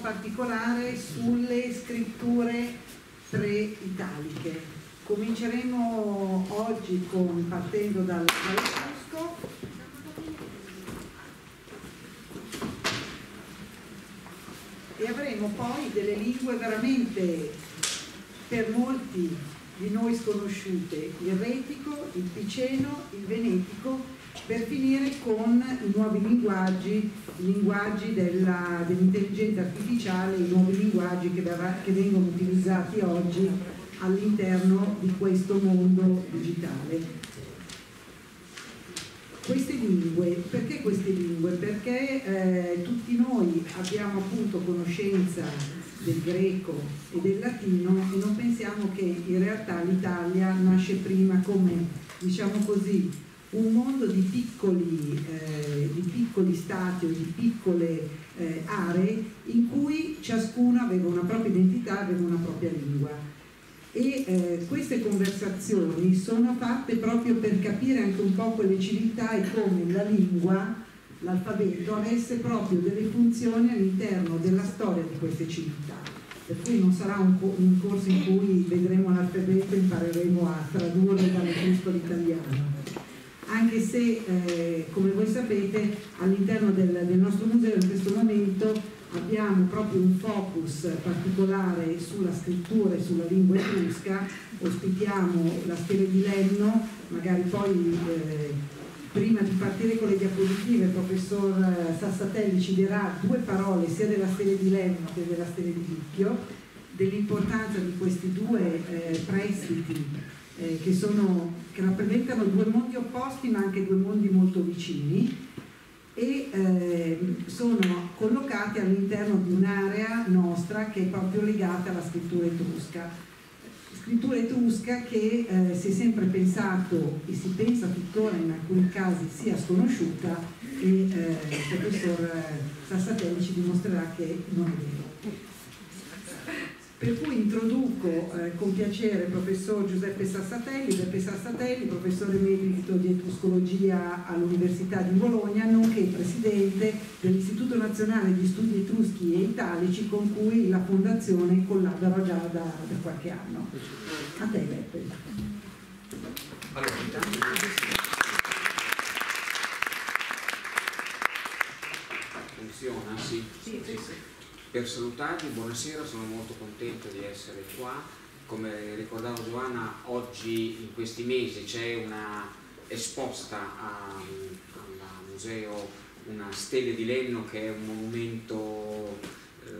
particolare sulle scritture pre-italiche. Cominceremo oggi con, partendo dal, dall'Etrusco e avremo poi delle lingue veramente per molti di noi sconosciute, il retico, il piceno, il venetico, per finire con i nuovi linguaggi, i linguaggi dell'intelligenza dell artificiale, i nuovi linguaggi che, che vengono utilizzati oggi all'interno di questo mondo digitale. Queste lingue, perché queste lingue? Perché eh, tutti noi abbiamo appunto conoscenza del greco e del latino e non pensiamo che in realtà l'Italia nasce prima come, diciamo così, un mondo di piccoli, eh, di piccoli stati o di piccole eh, aree in cui ciascuno aveva una propria identità, aveva una propria lingua e eh, queste conversazioni sono fatte proprio per capire anche un po' quelle civiltà e come la lingua, l'alfabeto, avesse proprio delle funzioni all'interno della storia di queste civiltà. Per cui non sarà un, co un corso in cui vedremo l'alfabeto e impareremo a tradurre dall'etrusco all'italiano. Anche se, eh, come voi sapete, all'interno del, del nostro museo in questo momento abbiamo proprio un focus particolare sulla scrittura e sulla lingua etrusca, ospitiamo la stele di Lenno, magari poi eh, prima di partire con le diapositive il professor Sassatelli ci dirà due parole sia della stele di Lenno che della stele di Vicchio, dell'importanza di questi due eh, prestiti eh, che, sono, che rappresentano due mondi opposti ma anche due mondi molto vicini e eh, sono collocati all'interno di un'area nostra che è proprio legata alla scrittura etrusca. Scrittura etrusca che eh, si è sempre pensato e si pensa tuttora in alcuni casi sia sconosciuta e eh, il professor Sassatelli ci dimostrerà che non è vero. Per cui introduco eh, con piacere il professor Giuseppe Sassatelli, Giuseppe Sassatelli, professore emerito di etruscologia all'Università di Bologna, nonché presidente dell'Istituto Nazionale di Studi Etruschi e Italici con cui la Fondazione collabora già da, da qualche anno. A te Beppe. Allora. Funziona? Sì. sì, sì. Per salutarvi, buonasera, sono molto contento di essere qua. Come ricordava Giovanna, oggi in questi mesi c'è una esposta al museo una stele di Lenno che è un monumento eh,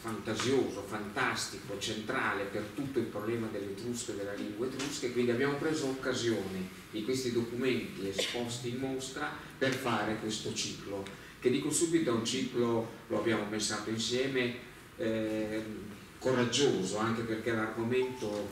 fantasioso, fantastico, centrale per tutto il problema dell'etrusco e della lingua etrusca e quindi abbiamo preso occasione di questi documenti esposti in mostra per fare questo ciclo che dico subito è un ciclo, lo abbiamo pensato insieme, eh, coraggioso anche perché l'argomento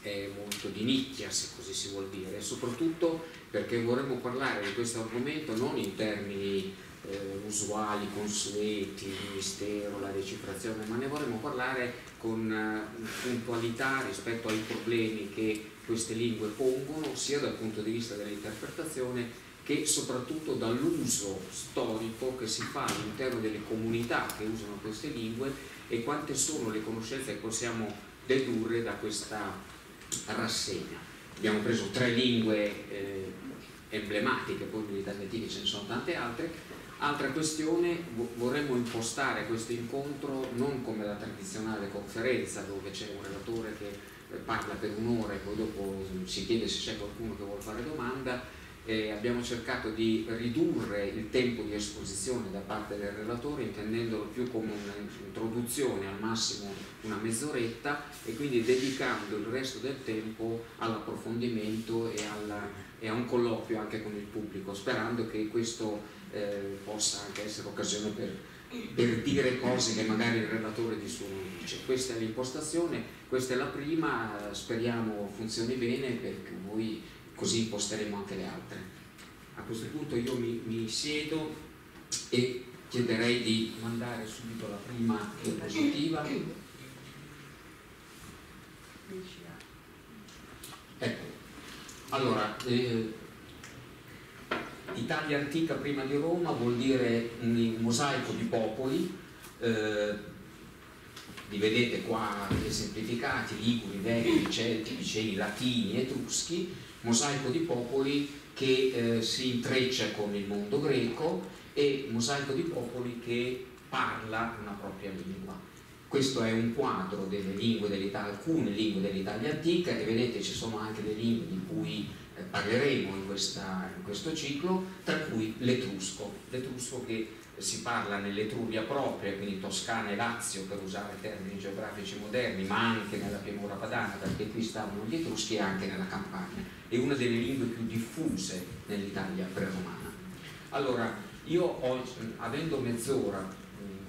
è molto di nicchia se così si vuol dire e soprattutto perché vorremmo parlare di questo argomento non in termini eh, usuali, consueti, il mistero, la decifrazione, ma ne vorremmo parlare con eh, puntualità rispetto ai problemi che queste lingue pongono sia dal punto di vista dell'interpretazione che soprattutto dall'uso storico che si fa all'interno delle comunità che usano queste lingue e quante sono le conoscenze che possiamo dedurre da questa rassegna. Abbiamo preso tre lingue eh, emblematiche, poi negli alternativi ce ne sono tante altre. Altra questione, vorremmo impostare questo incontro non come la tradizionale conferenza dove c'è un relatore che eh, parla per un'ora e poi dopo si chiede se c'è qualcuno che vuole fare domanda, eh, abbiamo cercato di ridurre il tempo di esposizione da parte del relatore intendendolo più come un'introduzione al massimo una mezz'oretta e quindi dedicando il resto del tempo all'approfondimento e, e, a un colloquio anche con il pubblico sperando che questo eh, possa anche essere occasione per, per, dire cose che magari il relatore di suo non dice. Questa è l'impostazione, questa è la prima speriamo funzioni bene perché voi così imposteremo anche le altre. A questo punto io mi, mi siedo e chiederei di mandare subito la prima diapositiva. Ecco, allora, eh, Italia antica prima di Roma vuol dire un mosaico di popoli, eh, li vedete qua esemplificati, Liguri, Veneti, Celti, Viceni, Latini, Etruschi, mosaico di popoli che eh, si intreccia con il mondo greco e mosaico di popoli che parla una propria lingua. Questo è un quadro delle lingue dell'Italia, alcune lingue dell'Italia antica e vedete ci sono anche le lingue di cui eh, parleremo in, questa, in, questo ciclo, tra cui l'etrusco, l'etrusco che si parla nell'Etruria propria, quindi Toscana e Lazio per usare termini geografici moderni, ma anche nella pianura padana, perché qui stavano gli Etruschi e anche nella Campania. È una delle lingue più diffuse nell'Italia preromana. Allora, io ho, avendo mezz'ora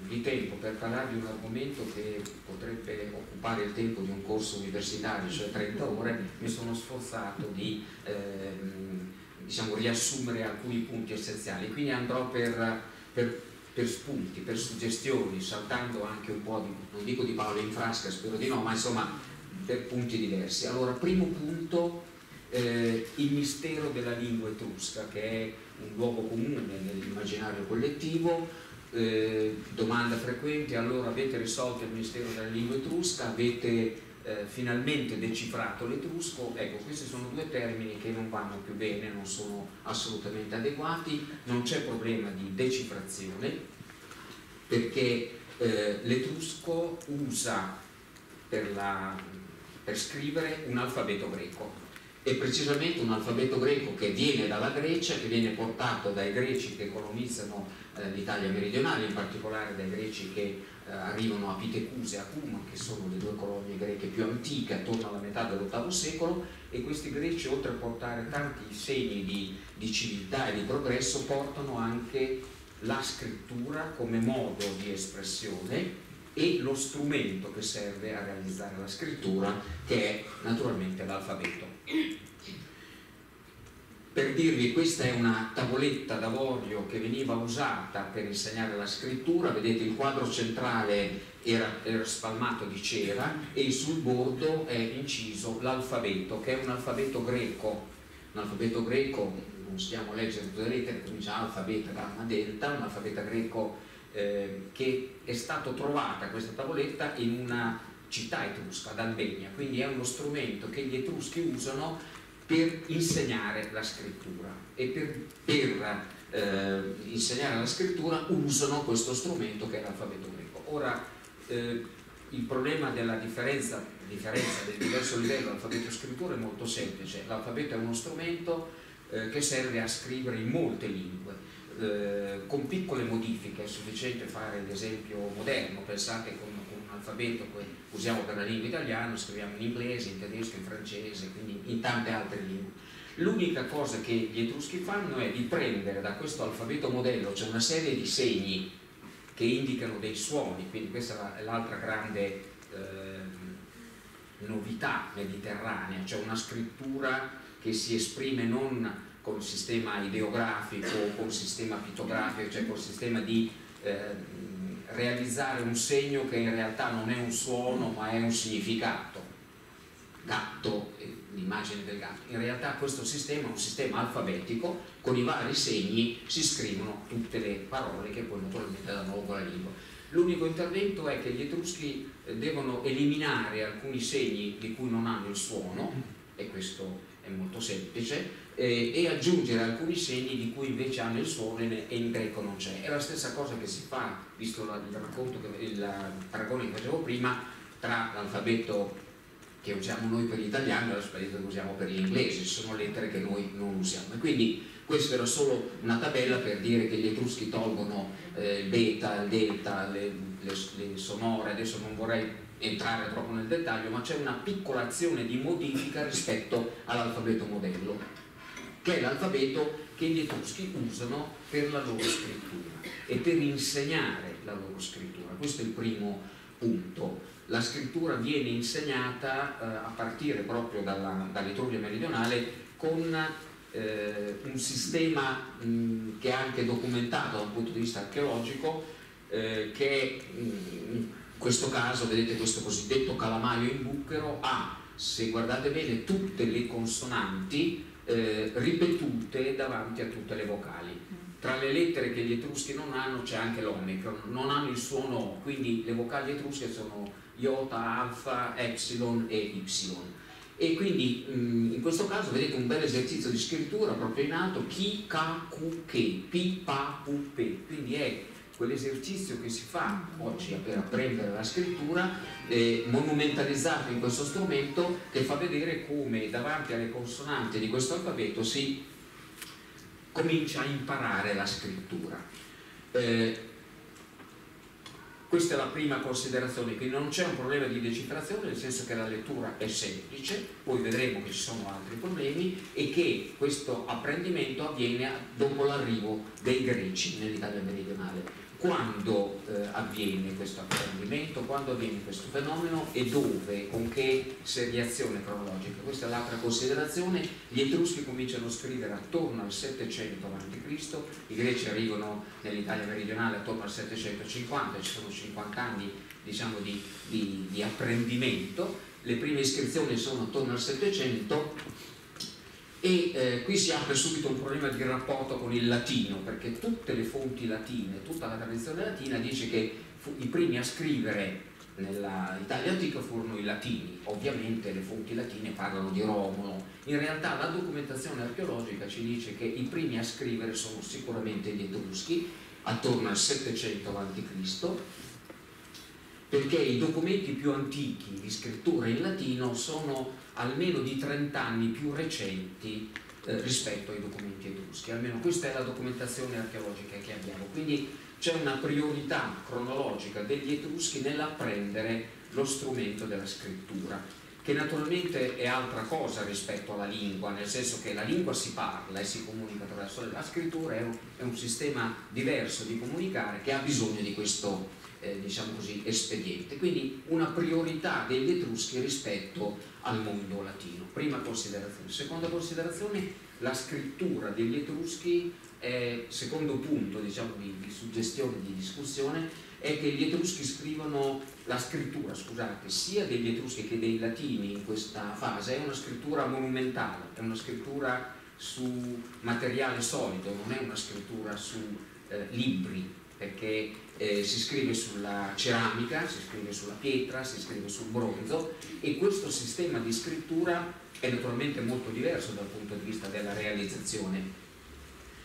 di tempo per parlare di un argomento che potrebbe occupare il tempo di un corso universitario, cioè 30 ore, mi sono sforzato di ehm, diciamo, riassumere alcuni punti essenziali. Quindi andrò per, per, per, spunti, per suggestioni, saltando anche un po' di, non dico di Paolo in frasca, spero di no, ma insomma per punti diversi. Allora, primo punto, eh, il mistero della lingua etrusca, che è un luogo comune nell'immaginario collettivo, eh, domanda frequente, allora avete risolto il mistero della lingua etrusca, avete eh, finalmente decifrato l'etrusco, ecco questi sono due termini che non vanno più bene, non sono assolutamente adeguati, non c'è problema di decifrazione perché eh, l'etrusco usa per, la, per scrivere un alfabeto greco. E precisamente un alfabeto greco che viene dalla Grecia, che viene portato dai greci che colonizzano eh, l'Italia meridionale, in particolare dai greci che arrivano a Pitecuse e a Cuma, che sono le due colonie greche più antiche, attorno alla metà dell'VIII secolo, e questi greci, oltre a portare tanti segni di, di civiltà e di progresso, portano anche la scrittura come modo di espressione e lo strumento che serve a realizzare la scrittura che è naturalmente l'alfabeto. Per dirvi, questa è una tavoletta d'avorio che veniva usata per insegnare la scrittura, vedete il quadro centrale era, era spalmato di cera e sul bordo è inciso l'alfabeto, che è un alfabeto greco, un alfabeto greco, non stiamo a leggere tutte le lettere, comincia alfa, beta, gamma, delta, un alfabeto greco eh, che è stato trovata questa tavoletta in una città etrusca, ad Albania, quindi è uno strumento che gli etruschi usano per insegnare la scrittura e per, per eh, insegnare la scrittura usano questo strumento che è l'alfabeto greco. Ora, eh, il problema della differenza, differenza del diverso livello dell'alfabeto scrittura è molto semplice, l'alfabeto è uno strumento eh, che serve a scrivere in molte lingue, eh, con piccole modifiche, è sufficiente fare l'esempio moderno, pensate con, con, un alfabeto usiamo per la lingua italiana, scriviamo in inglese, in tedesco, in francese, quindi in tante altre lingue. L'unica cosa che gli etruschi fanno è di prendere da questo alfabeto modello, c'è una serie di segni che indicano dei suoni, quindi questa è l'altra grande eh, novità mediterranea, cioè una scrittura che si esprime non col sistema ideografico, col sistema pittografico, cioè col sistema di eh, realizzare un segno che in realtà non è un suono ma è un significato. Gatto, l'immagine del gatto. In realtà questo sistema è un sistema alfabetico, con i vari segni si scrivono tutte le parole che poi naturalmente danno luogo alla lingua. L'unico intervento è che gli etruschi eh, devono eliminare alcuni segni di cui non hanno il suono, e questo è molto semplice, eh, e aggiungere alcuni segni di cui invece hanno il suono e in greco non c'è. È la stessa cosa che si fa, visto il, racconto che, il paragone che facevo prima, tra l'alfabeto che usiamo noi per gli italiani e l'alfabeto che usiamo per gli inglesi, sono lettere che noi non usiamo. E quindi questa era solo una tabella per dire che gli etruschi tolgono eh, il beta, il delta, le, le, le sonore, adesso non vorrei entrare troppo nel dettaglio, ma c'è una piccola azione di modifica rispetto all'alfabeto modello, che è l'alfabeto che gli etruschi usano per la loro scrittura e per insegnare la loro scrittura. Questo è il primo punto. La scrittura viene insegnata eh, a partire proprio dall'Etruria meridionale con eh, un sistema mh, che è anche documentato da un punto di vista archeologico eh, che mh, questo caso, vedete questo cosiddetto calamaio in bucchero, ha, se guardate bene, tutte le consonanti eh, ripetute davanti a tutte le vocali. Tra le lettere che gli etruschi non hanno c'è anche l'omicron, non hanno il suono quindi le vocali etrusche sono iota, alfa, epsilon e y. E quindi in questo caso vedete un bel esercizio di scrittura proprio in alto, chi, ca, cu, che, pi, pa, pu, pe. Quindi è quell'esercizio che si fa oggi per apprendere la scrittura, eh, monumentalizzato in questo strumento, che fa vedere come davanti alle consonanti di questo alfabeto si comincia a imparare la scrittura. Eh, questa è la prima considerazione, quindi non c'è un problema di decifrazione, nel senso che la lettura è semplice, poi vedremo che ci sono altri problemi e che questo apprendimento avviene dopo l'arrivo dei greci nell'Italia meridionale quando eh, avviene questo apprendimento, quando avviene questo fenomeno e dove, con che seriazione cronologica. Questa è l'altra considerazione. Gli Etruschi cominciano a scrivere attorno al 700 a.C., i Greci arrivano nell'Italia meridionale attorno al 750, ci sono 50 anni diciamo, di, di, di apprendimento, le prime iscrizioni sono attorno al 700 e eh, qui si apre subito un problema di rapporto con il latino perché tutte le fonti latine, tutta la tradizione latina dice che i primi a scrivere nell'Italia antica furono i latini, ovviamente le fonti latine parlano di Romolo, in realtà la documentazione archeologica ci dice che i primi a scrivere sono sicuramente gli Etruschi, attorno al 700 a.C., perché i documenti più antichi di scrittura in latino sono almeno di 30 anni più recenti eh, rispetto ai documenti etruschi, almeno questa è la documentazione archeologica che abbiamo, quindi c'è una priorità cronologica degli etruschi nell'apprendere lo strumento della scrittura, che naturalmente è altra cosa rispetto alla lingua, nel senso che la lingua si parla e si comunica attraverso la scrittura, è un, è un sistema diverso di comunicare che ha bisogno di questo eh, diciamo così, espediente. Quindi una priorità degli Etruschi rispetto al mondo latino. Prima considerazione. Seconda considerazione, la scrittura degli Etruschi, è, secondo punto diciamo, di, di suggestione, di discussione, è che gli Etruschi scrivono la scrittura, scusate, sia degli Etruschi che dei Latini in questa fase, è una scrittura monumentale, è una scrittura su materiale solido, non è una scrittura su eh, libri, perché eh, si scrive sulla ceramica, si scrive sulla pietra, si scrive sul bronzo e questo sistema di scrittura è naturalmente molto diverso dal punto di vista della realizzazione.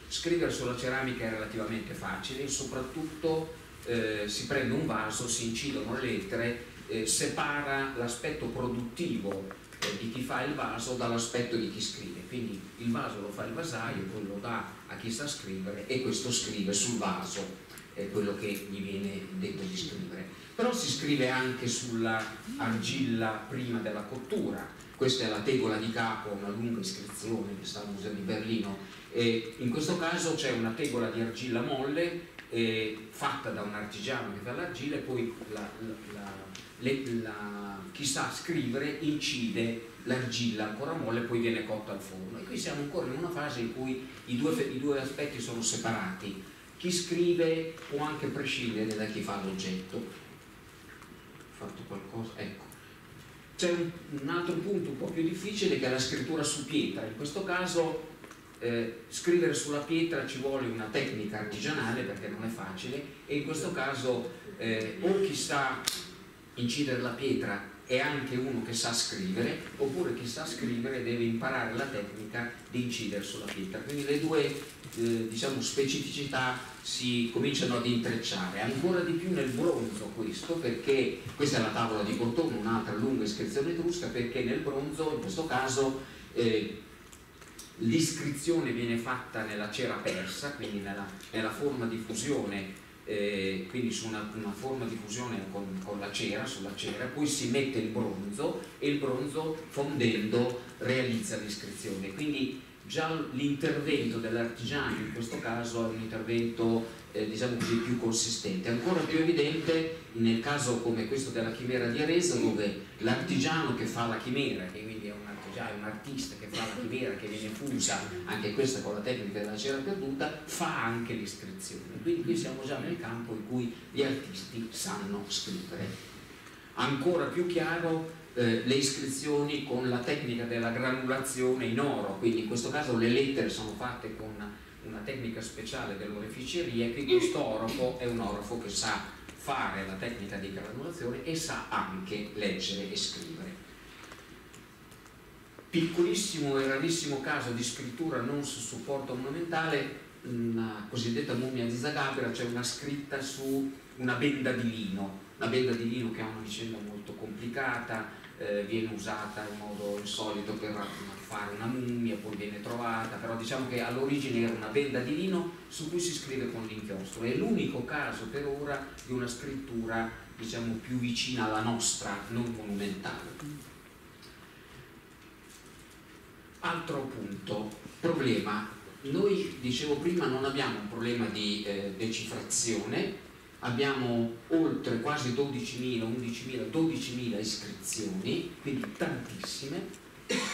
Scrivere sulla ceramica è relativamente facile, soprattutto eh, si prende un vaso, si incidono le lettere, eh, separa l'aspetto produttivo eh, di chi fa il vaso dall'aspetto di chi scrive. Quindi il vaso lo fa il vasaio, poi lo dà a chi sa scrivere e questo scrive sul vaso eh, quello che gli viene detto di scrivere. Però si scrive anche sulla argilla prima della cottura, questa è la tegola di capo, una lunga iscrizione che sta al Museo di Berlino, e in questo caso c'è una tegola di argilla molle eh, fatta da un artigiano che fa l'argilla e poi la, la, la, chi sa scrivere incide l'argilla ancora molle e poi viene cotta al forno. E qui siamo ancora in una fase in cui i due, i due aspetti sono separati chi scrive può anche prescindere da chi fa l'oggetto. Ho fatto qualcosa? Ecco. C'è un, un, altro punto un po' più difficile che è la scrittura su pietra. In questo caso eh, scrivere sulla pietra ci vuole una tecnica artigianale perché non è facile e in questo caso eh, o chi sa incidere la pietra è anche uno che sa scrivere, oppure chi sa scrivere deve imparare la tecnica di incidere sulla pietra. Quindi le due eh, diciamo, specificità si cominciano ad intrecciare, ancora di più nel bronzo questo, perché questa è la tavola di Cortona, un'altra lunga iscrizione etrusca, perché nel bronzo, in questo caso, eh, l'iscrizione viene fatta nella cera persa, quindi nella, nella forma di fusione eh, quindi su una, una, forma di fusione con, con, la cera, sulla cera, poi si mette il bronzo e il bronzo fondendo realizza l'iscrizione. Quindi già l'intervento dell'artigiano in questo caso è un intervento eh, diciamo così più consistente, ancora più evidente nel caso come questo della chimera di Arezzo dove l'artigiano che fa la chimera, che quindi è un è un artista che fa la chimera, che viene fusa, anche questa con la tecnica della cera perduta, fa anche l'iscrizione. Quindi qui siamo già nel campo in cui gli artisti sanno scrivere. Ancora più chiaro, eh, le iscrizioni con la tecnica della granulazione in oro, quindi in questo caso le lettere sono fatte con una tecnica speciale dell'oreficeria e questo orafo è un orafo che sa fare la tecnica di granulazione e sa anche leggere e scrivere. Piccolissimo e rarissimo caso di scrittura non su supporto monumentale, una cosiddetta mummia di Zagabria, c'è una scritta su una benda di lino, una benda di lino che ha una vicenda molto complicata, eh, viene usata in modo insolito per fare una mummia, poi viene trovata, però diciamo che all'origine era una benda di lino su cui si scrive con l'inchiostro. È l'unico caso per ora di una scrittura diciamo più vicina alla nostra, non monumentale. Altro punto, problema. Noi, dicevo prima, non abbiamo un problema di eh, decifrazione, abbiamo oltre quasi 12.000, 11.000, 12.000 iscrizioni, quindi tantissime,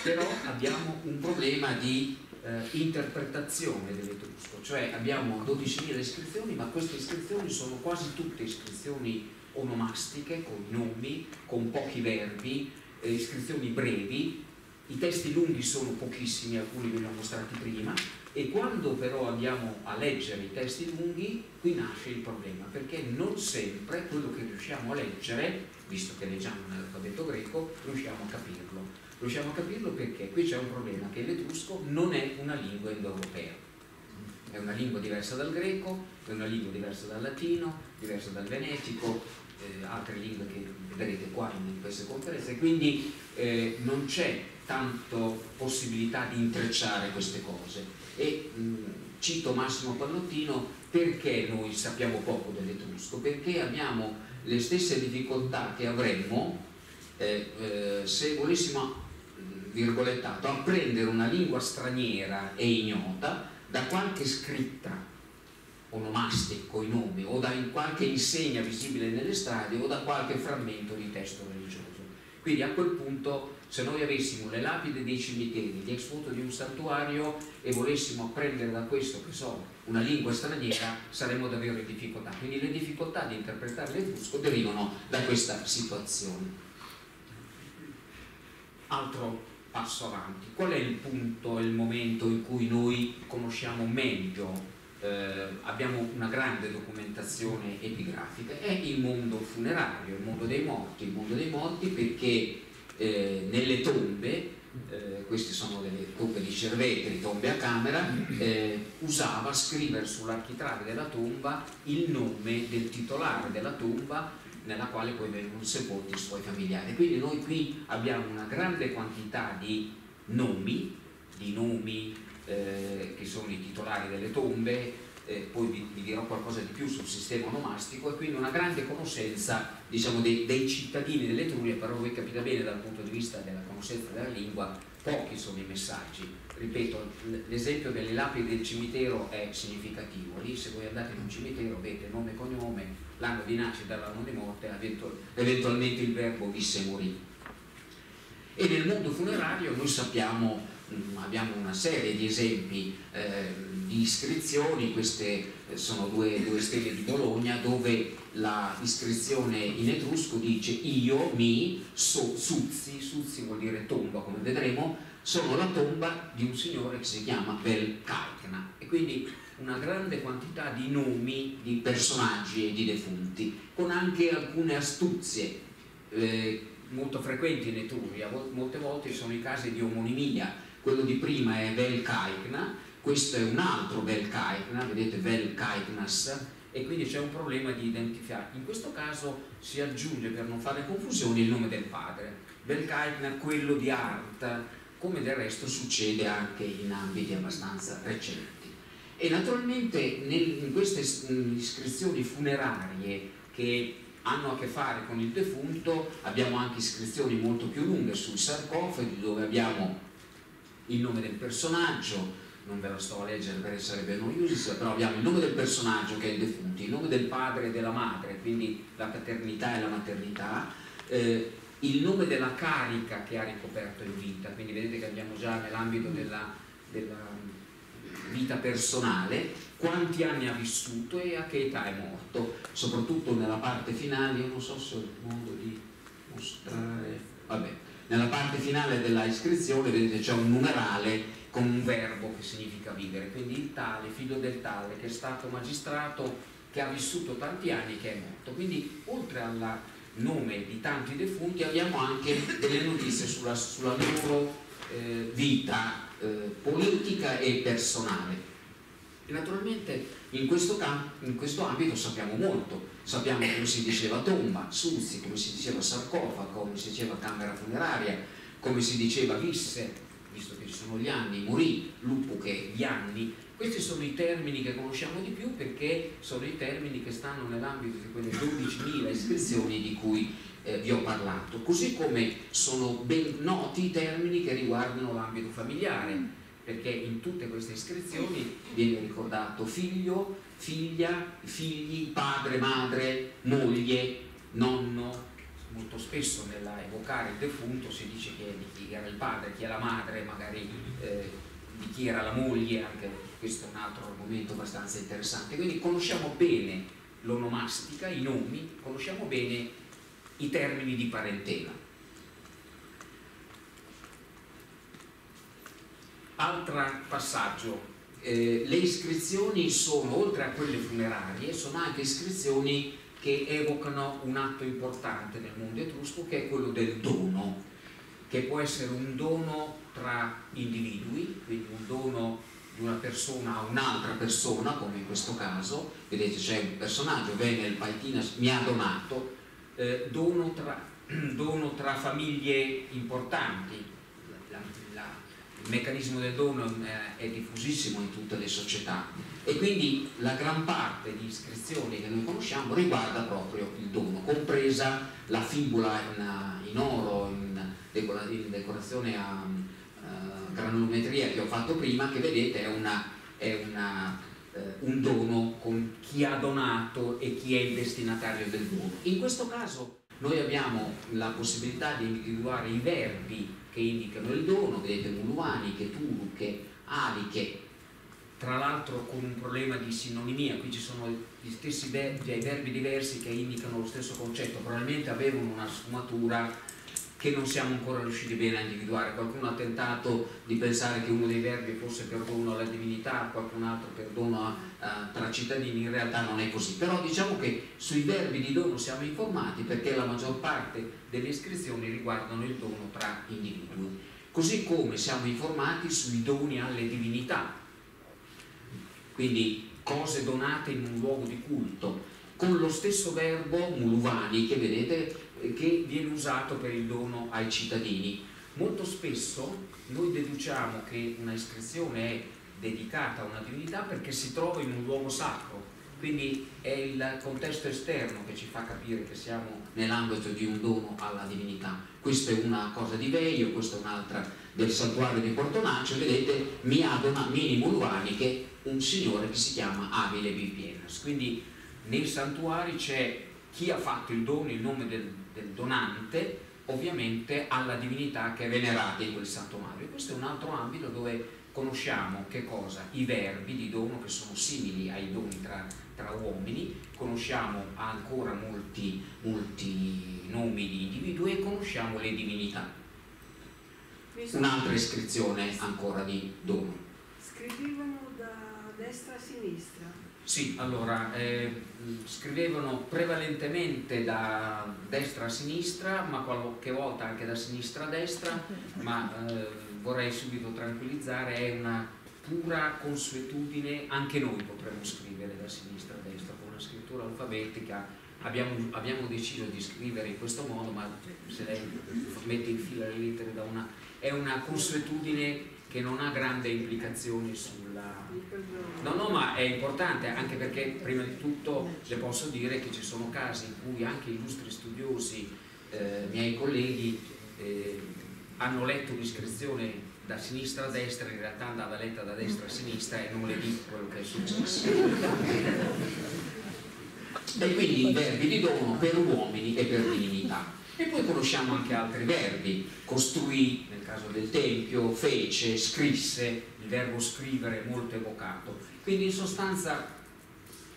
però abbiamo un problema di eh, interpretazione dell'etrusco, cioè abbiamo 12.000 iscrizioni, ma queste iscrizioni sono quasi tutte iscrizioni onomastiche, con nomi, con pochi verbi, eh, iscrizioni brevi, i testi lunghi sono pochissimi, alcuni ve li ho mostrati prima, e quando però andiamo a leggere i testi lunghi, qui nasce il problema, perché non sempre quello che riusciamo a leggere, visto che leggiamo nell'alfabeto greco, riusciamo a capirlo. Riusciamo a capirlo perché qui c'è un problema, che l'etrusco non è una lingua indoeuropea. È una lingua diversa dal greco, è una lingua diversa dal latino, diversa dal venetico, eh, altre lingue che vedrete qua in queste conferenze, quindi eh, non c'è tanto possibilità di intrecciare queste cose. E mh, cito Massimo Pallottino perché noi sappiamo poco dell'etrusco, perché abbiamo le stesse difficoltà che avremmo eh, eh, se volessimo virgolettato, apprendere una lingua straniera e ignota da qualche scritta onomastica i nomi o da qualche insegna visibile nelle strade o da qualche frammento di testo religioso. Quindi a quel punto se noi avessimo le lapidi dei cimiteri, gli exfoto di un santuario e volessimo apprendere da questo, che so, una lingua straniera, saremmo davvero in difficoltà. Quindi le difficoltà di interpretare l'etrusco derivano da questa situazione. Altro passo avanti. Qual è il punto, il momento in cui noi conosciamo meglio eh, abbiamo una grande documentazione epigrafica, è il mondo funerario, il mondo dei morti, il mondo dei morti perché eh, nelle tombe, eh, queste sono delle tombe di Cervetri, tombe a camera, eh, usava scrivere sull'architrave della tomba il nome del titolare della tomba nella quale poi vengono sepolti i suoi familiari. Quindi noi qui abbiamo una grande quantità di nomi, di nomi eh, che sono i titolari delle tombe, eh, poi vi, vi, dirò qualcosa di più sul sistema onomastico e quindi una grande conoscenza diciamo, dei, dei, cittadini dell'Etruria, però voi capite bene dal punto di vista della conoscenza della lingua, pochi sono i messaggi. Ripeto, l'esempio delle lapidi del cimitero è significativo, lì se voi andate in un cimitero avete nome e cognome, l'anno di nascita, l'anno di morte, eventualmente il verbo visse morì. E nel mondo funerario noi sappiamo Mm, abbiamo una serie di esempi eh, di iscrizioni, queste eh, sono due, due, stelle di Bologna dove l'iscrizione in etrusco dice io mi so, suzzi, suzzi vuol dire tomba come vedremo, sono la tomba di un signore che si chiama Bel Kalkna e quindi una grande quantità di nomi di personaggi e di defunti con anche alcune astuzie eh, molto frequenti in Etruria, molte volte sono i casi di omonimia. Quello di prima è Velkaikna, questo è un altro Velkaikna, vedete Velkaiknas, e quindi c'è un problema di identificare. In questo caso si aggiunge, per non fare confusioni, il nome del padre. Velkaikna, quello di Art, come del resto succede anche in ambiti abbastanza recenti. E naturalmente nel, in queste iscrizioni funerarie che hanno a che fare con il defunto abbiamo anche iscrizioni molto più lunghe sui sarcofagi dove abbiamo il nome del personaggio, non ve lo sto a leggere perché sarebbe noiosissimo, però abbiamo il nome del personaggio che è il defunto, il nome del padre e della madre, quindi la paternità e la maternità, eh, il nome della carica che ha ricoperto in vita, quindi vedete che abbiamo già nell'ambito della, della vita personale quanti anni ha vissuto e a che età è morto, soprattutto nella parte finale, io non so se ho modo di mostrare Vabbè. Nella parte finale della iscrizione vedete c'è un numerale con un verbo che significa vivere, quindi il tale, figlio del tale, che è stato magistrato, che ha vissuto tanti anni e che è morto. Quindi oltre al nome di tanti defunti abbiamo anche delle notizie sulla, sulla loro eh, vita eh, politica e personale. E naturalmente in questo, in questo, ambito sappiamo molto, sappiamo come si diceva tomba, suzzi, come si diceva sarcofago, come si diceva camera funeraria, come si diceva visse, sono gli anni, morì, lupo che gli anni, questi sono i termini che conosciamo di più perché sono i termini che stanno nell'ambito di quelle 12.000 iscrizioni di cui eh, vi ho parlato, così come sono ben noti i termini che riguardano l'ambito familiare perché in tutte queste iscrizioni viene ricordato figlio, figlia, figli, padre, madre, moglie, nonno. Molto spesso nell'evocare il defunto si dice che di chi era il padre, chi è la madre, magari eh, di chi era la moglie, anche questo è un altro argomento abbastanza interessante. Quindi conosciamo bene l'onomastica, i nomi, conosciamo bene i termini di parentela. Altro passaggio, eh, le iscrizioni sono, oltre a quelle funerarie, sono anche iscrizioni che evocano un atto importante nel mondo etrusco che è quello del dono, che può essere un dono tra individui, quindi un dono di una persona a un'altra persona, come in questo caso, vedete c'è un personaggio, Venel Paitinas mi ha donato, eh, dono, tra, dono tra famiglie importanti, il meccanismo del dono eh, è diffusissimo in tutte le società e quindi la gran parte di iscrizioni che noi conosciamo riguarda proprio il dono, compresa la fibula in, in oro, in, in, decorazione a uh, granulometria che ho fatto prima, che vedete è, una, è una, uh, un dono con chi ha donato e chi è il destinatario del dono. In questo caso noi abbiamo la possibilità di individuare i verbi che indicano il dono, vedete Muluani, Tulu, che Ali, che tra l'altro con un problema di sinonimia, qui ci sono gli stessi verbi, verbi diversi che indicano lo stesso concetto, probabilmente avevano una sfumatura che non siamo ancora riusciti bene a individuare. Qualcuno ha tentato di pensare che uno dei verbi fosse perdono alla divinità, qualcun altro perdono uh, tra cittadini, in realtà non è così. Però diciamo che sui verbi di dono siamo informati perché la maggior parte delle iscrizioni riguardano il dono tra individui. Così come siamo informati sui doni alle divinità, quindi cose donate in un luogo di culto, con lo stesso verbo muluvani che vedete che viene usato per il dono ai cittadini. Molto spesso noi deduciamo che una iscrizione è dedicata a una divinità perché si trova in un luogo sacro, quindi è il contesto esterno che ci fa capire che siamo nell'ambito di un dono alla divinità. Questa è una cosa di Veio, questa è un'altra del santuario di Portonaccio, vedete, mi ha donato Mini Mulvani che un signore che si chiama Avile Bipienas. Quindi nei santuari c'è chi ha fatto il dono in nome del del donante ovviamente alla divinità che è venerata in quel santo santuario. Questo è un altro ambito dove conosciamo che cosa? I verbi di dono che sono simili ai doni tra, tra uomini, conosciamo ancora molti, molti nomi di individui e conosciamo le divinità. Un'altra iscrizione ancora di dono. Scrivevano da destra a sinistra. Sì, allora, eh, scrivevano prevalentemente da destra a sinistra, ma qualche volta anche da sinistra a destra, ma eh, vorrei subito tranquillizzare, è una pura consuetudine, anche noi potremmo scrivere da sinistra a destra con una scrittura alfabetica, abbiamo, abbiamo deciso di scrivere in questo modo, ma se lei mette in fila le lettere da una... è una consuetudine che non ha grandi implicazioni sulla... No, no, ma è importante anche perché prima di tutto le posso dire che ci sono casi in cui anche illustri studiosi, eh, miei colleghi, eh, hanno letto l'iscrizione da sinistra a destra, in realtà andava letta da destra a sinistra e non le dico quello che è successo. e quindi i verbi di dono per uomini e per divinità. E poi conosciamo anche altri verbi, costruì nel caso del Tempio, fece, scrisse, il verbo scrivere è molto evocato. Quindi in sostanza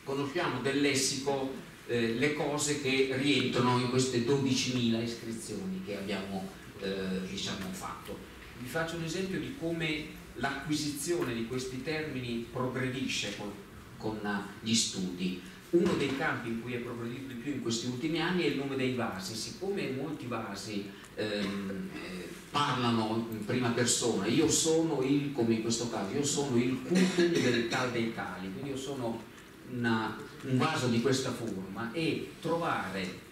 conosciamo del lessico eh, le cose che rientrano in queste 12.000 iscrizioni che abbiamo eh, diciamo, fatto. Vi faccio un esempio di come l'acquisizione di questi termini progredisce con, con gli studi. Uno dei campi in cui è progredito di più in questi ultimi anni è il nome dei vasi. Siccome molti vasi ehm, eh, parlano in prima persona, io sono il, come in questo caso, io sono il cultum del tal dei tali, quindi io sono una, un vaso di questa forma e trovare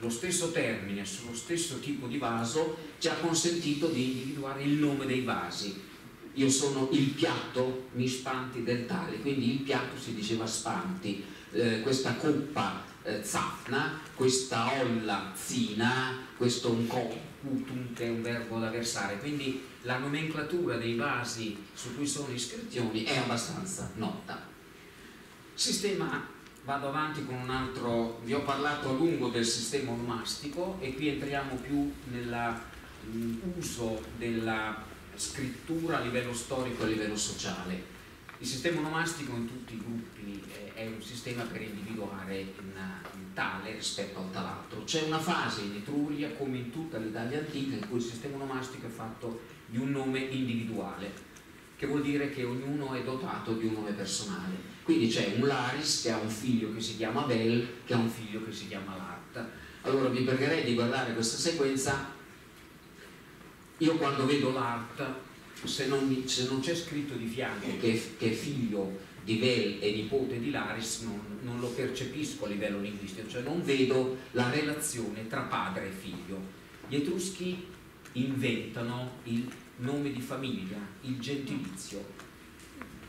lo stesso termine sullo stesso tipo di vaso ci ha consentito di individuare il nome dei vasi. Io sono il piatto, mi spanti del tale, quindi il piatto si diceva spanti, eh, questa coppa eh, zafna, questa olla zina, questo un coputum che è un verbo da versare, quindi la nomenclatura dei vasi su cui sono iscrizioni è abbastanza nota. Sistema, vado avanti con un altro, vi ho parlato a lungo del sistema onomastico e qui entriamo più nell'uso della scrittura a livello storico e a livello sociale. Il sistema onomastico in tutti i gruppi è un sistema per individuare un, tale rispetto al tal'altro. C'è una fase in Etruria, come in tutta l'Italia antica, in cui il sistema onomastico è fatto di un nome individuale, che vuol dire che ognuno è dotato di un nome personale. Quindi c'è un Laris che ha un figlio che si chiama Bel, che ha un figlio che si chiama Lart. Allora vi pregherei di guardare questa sequenza io quando vedo l'art, se non, c'è scritto di fianco che, che, figlio di Vel e nipote di Laris, non, non lo percepisco a livello linguistico, cioè non vedo la relazione tra padre e figlio. Gli etruschi inventano il nome di famiglia, il gentilizio,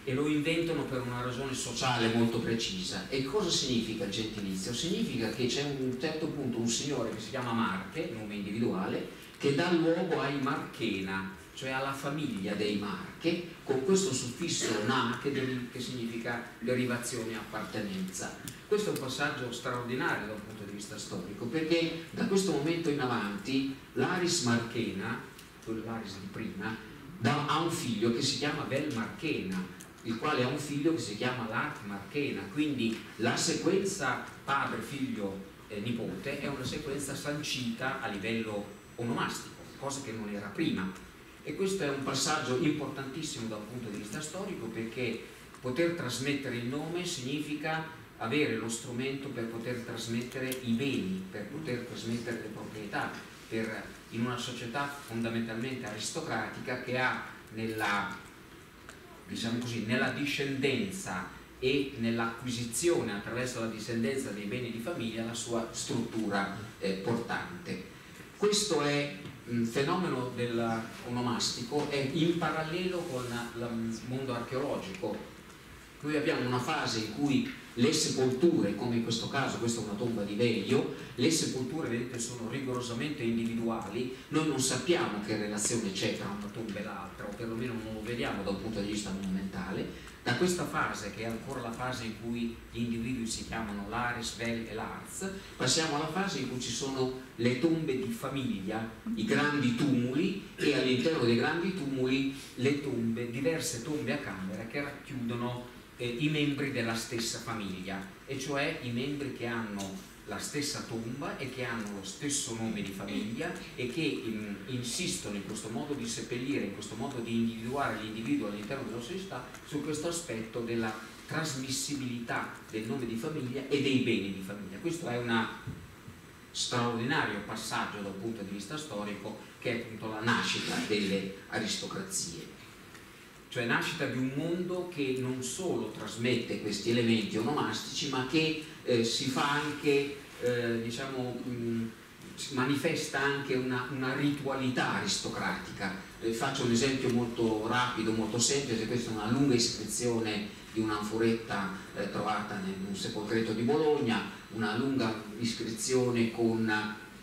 e lo inventano per una ragione sociale molto precisa. E cosa significa il gentilizio? Significa che c'è un certo punto un signore che si chiama Marche, nome individuale, che dà luogo ai Marchena, cioè alla famiglia dei Marche, con questo suffisso na che, significa derivazione e appartenenza. Questo è un passaggio straordinario dal punto di vista storico, perché da questo momento in avanti l'Aris Marchena, quell'Aris di prima, da, ha un figlio che si chiama Vel Marchena, il quale ha un figlio che si chiama Lat Marchena, quindi la sequenza padre, figlio e nipote è una sequenza sancita a livello onomastico, cosa che non era prima. E questo è un passaggio importantissimo dal punto di vista storico perché poter trasmettere il nome significa avere lo strumento per poter trasmettere i beni, per poter trasmettere le proprietà, per, in una società fondamentalmente aristocratica che ha nella, diciamo così, nella discendenza e nell'acquisizione attraverso la discendenza dei beni di famiglia la sua struttura eh, portante. Questo è il fenomeno dell'onomastico è in parallelo con il mondo archeologico. Noi abbiamo una fase in cui le sepolture, come in questo caso, questa è una tomba di Veglio, le sepolture vedete sono rigorosamente individuali, noi non sappiamo che relazione c'è tra una tomba e l'altra, o perlomeno non lo vediamo da un punto di vista monumentale, da questa fase, che è ancora la fase in cui gli individui si chiamano l'Aris, Vel e l'Arz, passiamo alla fase in cui ci sono le tombe di famiglia, i grandi tumuli e all'interno dei grandi tumuli le tombe, diverse tombe a camera che racchiudono eh, i membri della stessa famiglia, e cioè i membri che hanno la stessa tomba e che hanno lo stesso nome di famiglia e che in, insistono in questo modo di seppellire, in questo modo di individuare l'individuo all'interno della società su questo aspetto della trasmissibilità del nome di famiglia e dei beni di famiglia. Questo è un straordinario passaggio dal punto di vista storico che è appunto la nascita delle aristocrazie cioè nascita di un mondo che non solo trasmette questi elementi onomastici ma che eh, si fa anche, eh, diciamo, mh, manifesta anche una, una ritualità aristocratica. Eh, faccio un esempio molto rapido, molto semplice, questa è una lunga iscrizione di un'anforetta eh, trovata in un sepolcreto di Bologna, una lunga iscrizione con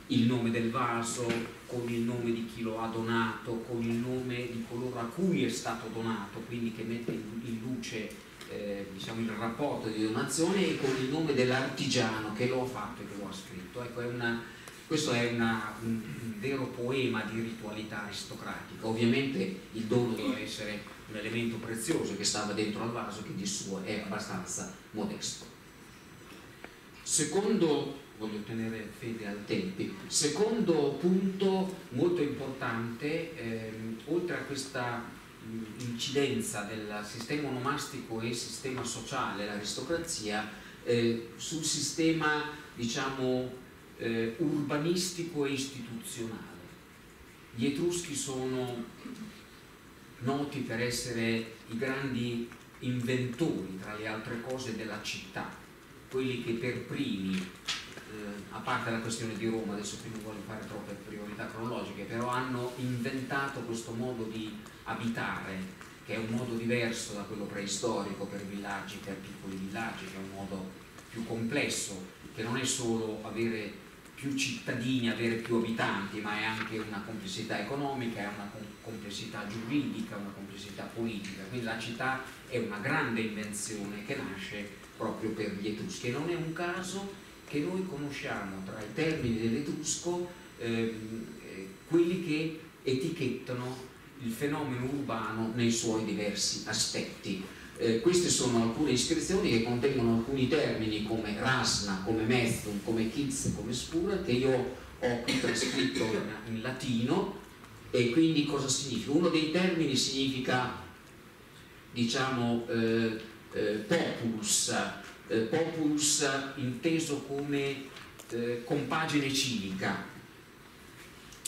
il nome del vaso, con il nome di chi lo ha donato, con il nome di coloro a cui è stato donato, quindi che mette in luce eh, diciamo, il rapporto di donazione e con il nome dell'artigiano che lo ha fatto e che lo ha scritto. Ecco, è una, questo è una, un, un, vero poema di ritualità aristocratica. Ovviamente il dono doveva essere un elemento prezioso che stava dentro al vaso che di suo è abbastanza modesto. Secondo, voglio tenere fede al tempi, secondo punto molto importante, ehm, oltre a questa incidenza del sistema onomastico e sistema sociale, l'aristocrazia, eh, sul sistema diciamo eh, urbanistico e istituzionale. Gli Etruschi sono noti per essere i grandi inventori, tra le altre cose, della città, quelli che per primi, a parte la questione di Roma, adesso qui non voglio fare troppe priorità cronologiche, però hanno inventato questo modo di abitare, che è un modo diverso da quello preistorico per villaggi, per piccoli villaggi, che è un modo più complesso, che non è solo avere più cittadini, avere più abitanti, ma è anche una complessità economica, è una complessità giuridica, una complessità politica. Quindi la città è una grande invenzione che nasce proprio per gli Etruschi e non è un caso che noi conosciamo tra i termini dell'Etrusco ehm, eh, quelli che etichettano il fenomeno urbano nei suoi diversi aspetti. Eh, queste sono alcune iscrizioni che contengono alcuni termini come rasna, come methum, come kids, come spura, che io ho qui trascritto in, in latino e quindi cosa significa? Uno dei termini significa diciamo eh, eh, populus, eh, populus inteso come eh, compagine civica,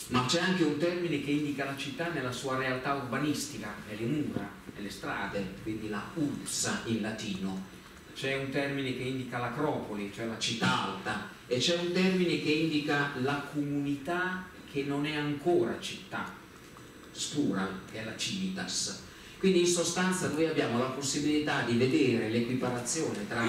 ma c'è anche un termine che indica la città nella sua realtà urbanistica, nelle mura, nelle strade, quindi la urbs in latino. C'è un termine che indica l'acropoli, cioè la città alta, e c'è un termine che indica la comunità che non è ancora città, stura, che è la civitas. Quindi in sostanza noi abbiamo la possibilità di vedere l'equiparazione tra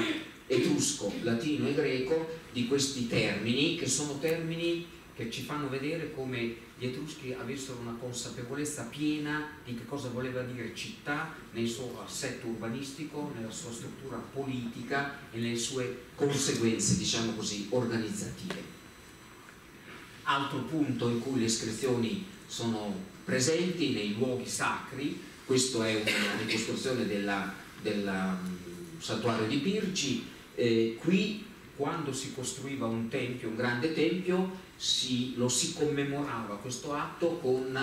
etrusco, latino e greco di questi termini, che sono termini che ci fanno vedere come gli Etruschi avessero una consapevolezza piena di che cosa voleva dire città nel suo assetto urbanistico, nella sua struttura politica e nelle sue conseguenze, diciamo così, organizzative. Altro punto in cui le iscrizioni sono presenti nei luoghi sacri, questa è una ricostruzione del santuario di Pirci, eh, qui quando si costruiva un tempio, un grande tempio, si, lo si commemorava questo atto con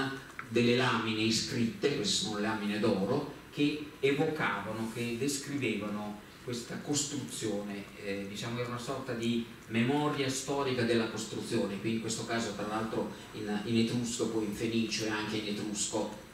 delle lamine iscritte, queste sono lamine d'oro, che evocavano, che descrivevano questa costruzione, eh, diciamo era una sorta di memoria storica della costruzione, qui in questo caso tra l'altro in, in etrusco, poi in fenicio e anche in etrusco.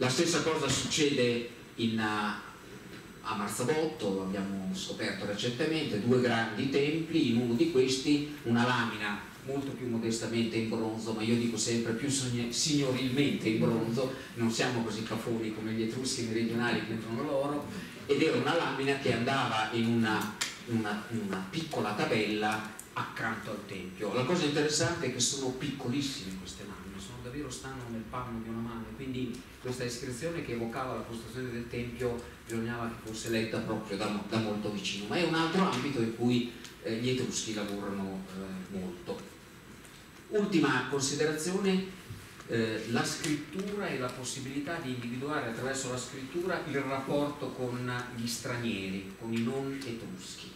La stessa cosa succede in, a Marzabotto, abbiamo scoperto recentemente, due grandi templi, in uno di questi una lamina molto più modestamente in bronzo, ma io dico sempre più signorilmente in bronzo, non siamo così cafoni come gli etruschi meridionali che entrano loro, ed era una lamina che andava in una, una, una piccola tabella accanto al tempio. La cosa interessante è che sono piccolissime queste lamine, davvero stanno nel palmo di una mano, quindi questa iscrizione che evocava la costruzione del tempio bisognava che fosse letta proprio da, da molto vicino, ma è un altro ambito in cui eh, gli etruschi lavorano eh, molto. Ultima considerazione, eh, la scrittura e la possibilità di individuare attraverso la scrittura il rapporto con gli stranieri, con i non etruschi.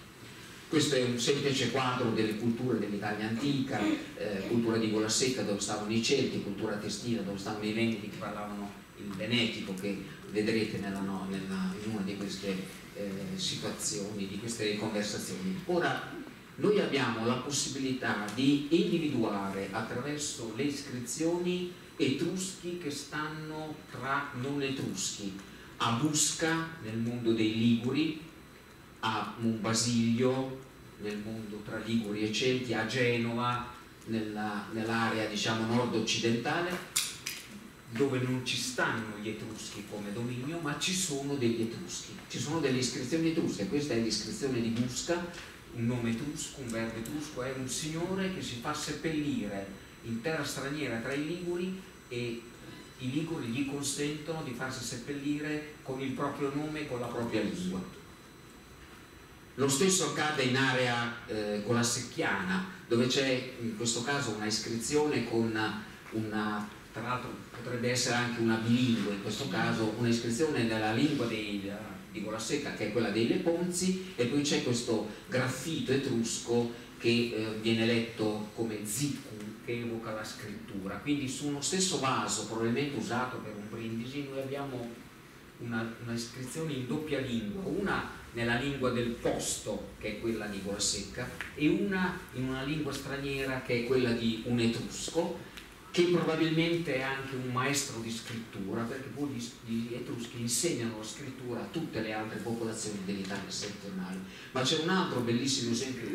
Questo è un semplice quadro delle culture dell'Italia antica, eh, cultura di gola secca dove stavano i Celti, cultura testina dove stavano i Veneti che parlavano il venetico che vedrete nella, no, nella, in una di queste eh, situazioni, di queste conversazioni. Ora, noi abbiamo la possibilità di individuare attraverso le iscrizioni etruschi che stanno tra non etruschi, a Busca nel mondo dei Liguri, a Basilio nel mondo tra Liguri e Celti, a Genova nell'area diciamo nord-occidentale dove non ci stanno gli etruschi come dominio ma ci sono degli etruschi, ci sono delle iscrizioni etrusche, questa è l'iscrizione di Busca un nome etrusco, un verbo etrusco, è un signore che si fa seppellire in terra straniera tra i Liguri e i Liguri gli consentono di farsi seppellire con il proprio nome e con la propria lingua. Lo stesso accade in area eh, con la Secchiana, dove c'è in questo caso una iscrizione con una, tra l'altro potrebbe essere anche una bilingue in questo caso, una iscrizione nella lingua dei, di Gola Secca che è quella dei Leponzi e poi c'è questo graffito etrusco che eh, viene letto come ziku che evoca la scrittura. Quindi su uno stesso vaso probabilmente usato per un brindisi noi abbiamo una, una iscrizione in doppia lingua. Una nella lingua del posto che è quella di Gola Secca e una in una lingua straniera che è quella di un etrusco che probabilmente è anche un maestro di scrittura, perché poi gli, Etruschi insegnano la scrittura a tutte le altre popolazioni dell'Italia settentrionale. Ma c'è un altro bellissimo esempio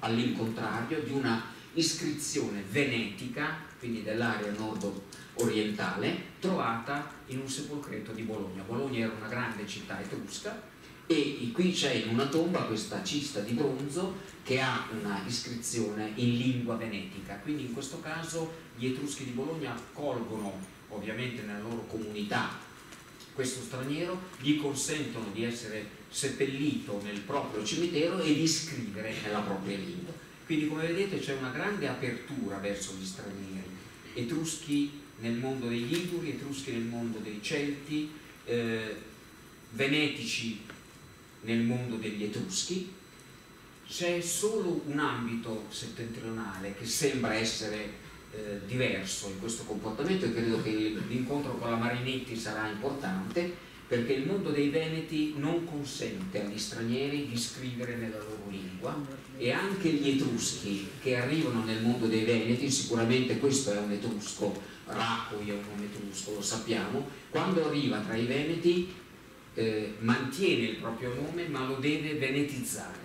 all'incontrario di una iscrizione venetica, quindi dell'area nord-orientale, trovata in un sepolcreto di Bologna. Bologna era una grande città etrusca e qui c'è in una tomba questa cista di bronzo che ha una iscrizione in lingua venetica, quindi in questo caso gli Etruschi di Bologna accolgono ovviamente nella loro comunità questo straniero, gli consentono di essere seppellito nel proprio cimitero e di scrivere nella propria lingua. Quindi come vedete c'è una grande apertura verso gli stranieri, etruschi nel mondo dei Liguri, etruschi nel mondo dei Celti, eh, venetici nel mondo degli Etruschi, c'è solo un ambito settentrionale che sembra essere eh, diverso in questo comportamento e credo che l'incontro con la Marinetti sarà importante perché il mondo dei Veneti non consente agli stranieri di scrivere nella loro lingua e anche gli etruschi che arrivano nel mondo dei Veneti, sicuramente questo è un etrusco, Racoi è un etrusco, lo sappiamo, quando arriva tra i Veneti eh, mantiene il proprio nome ma lo deve venetizzare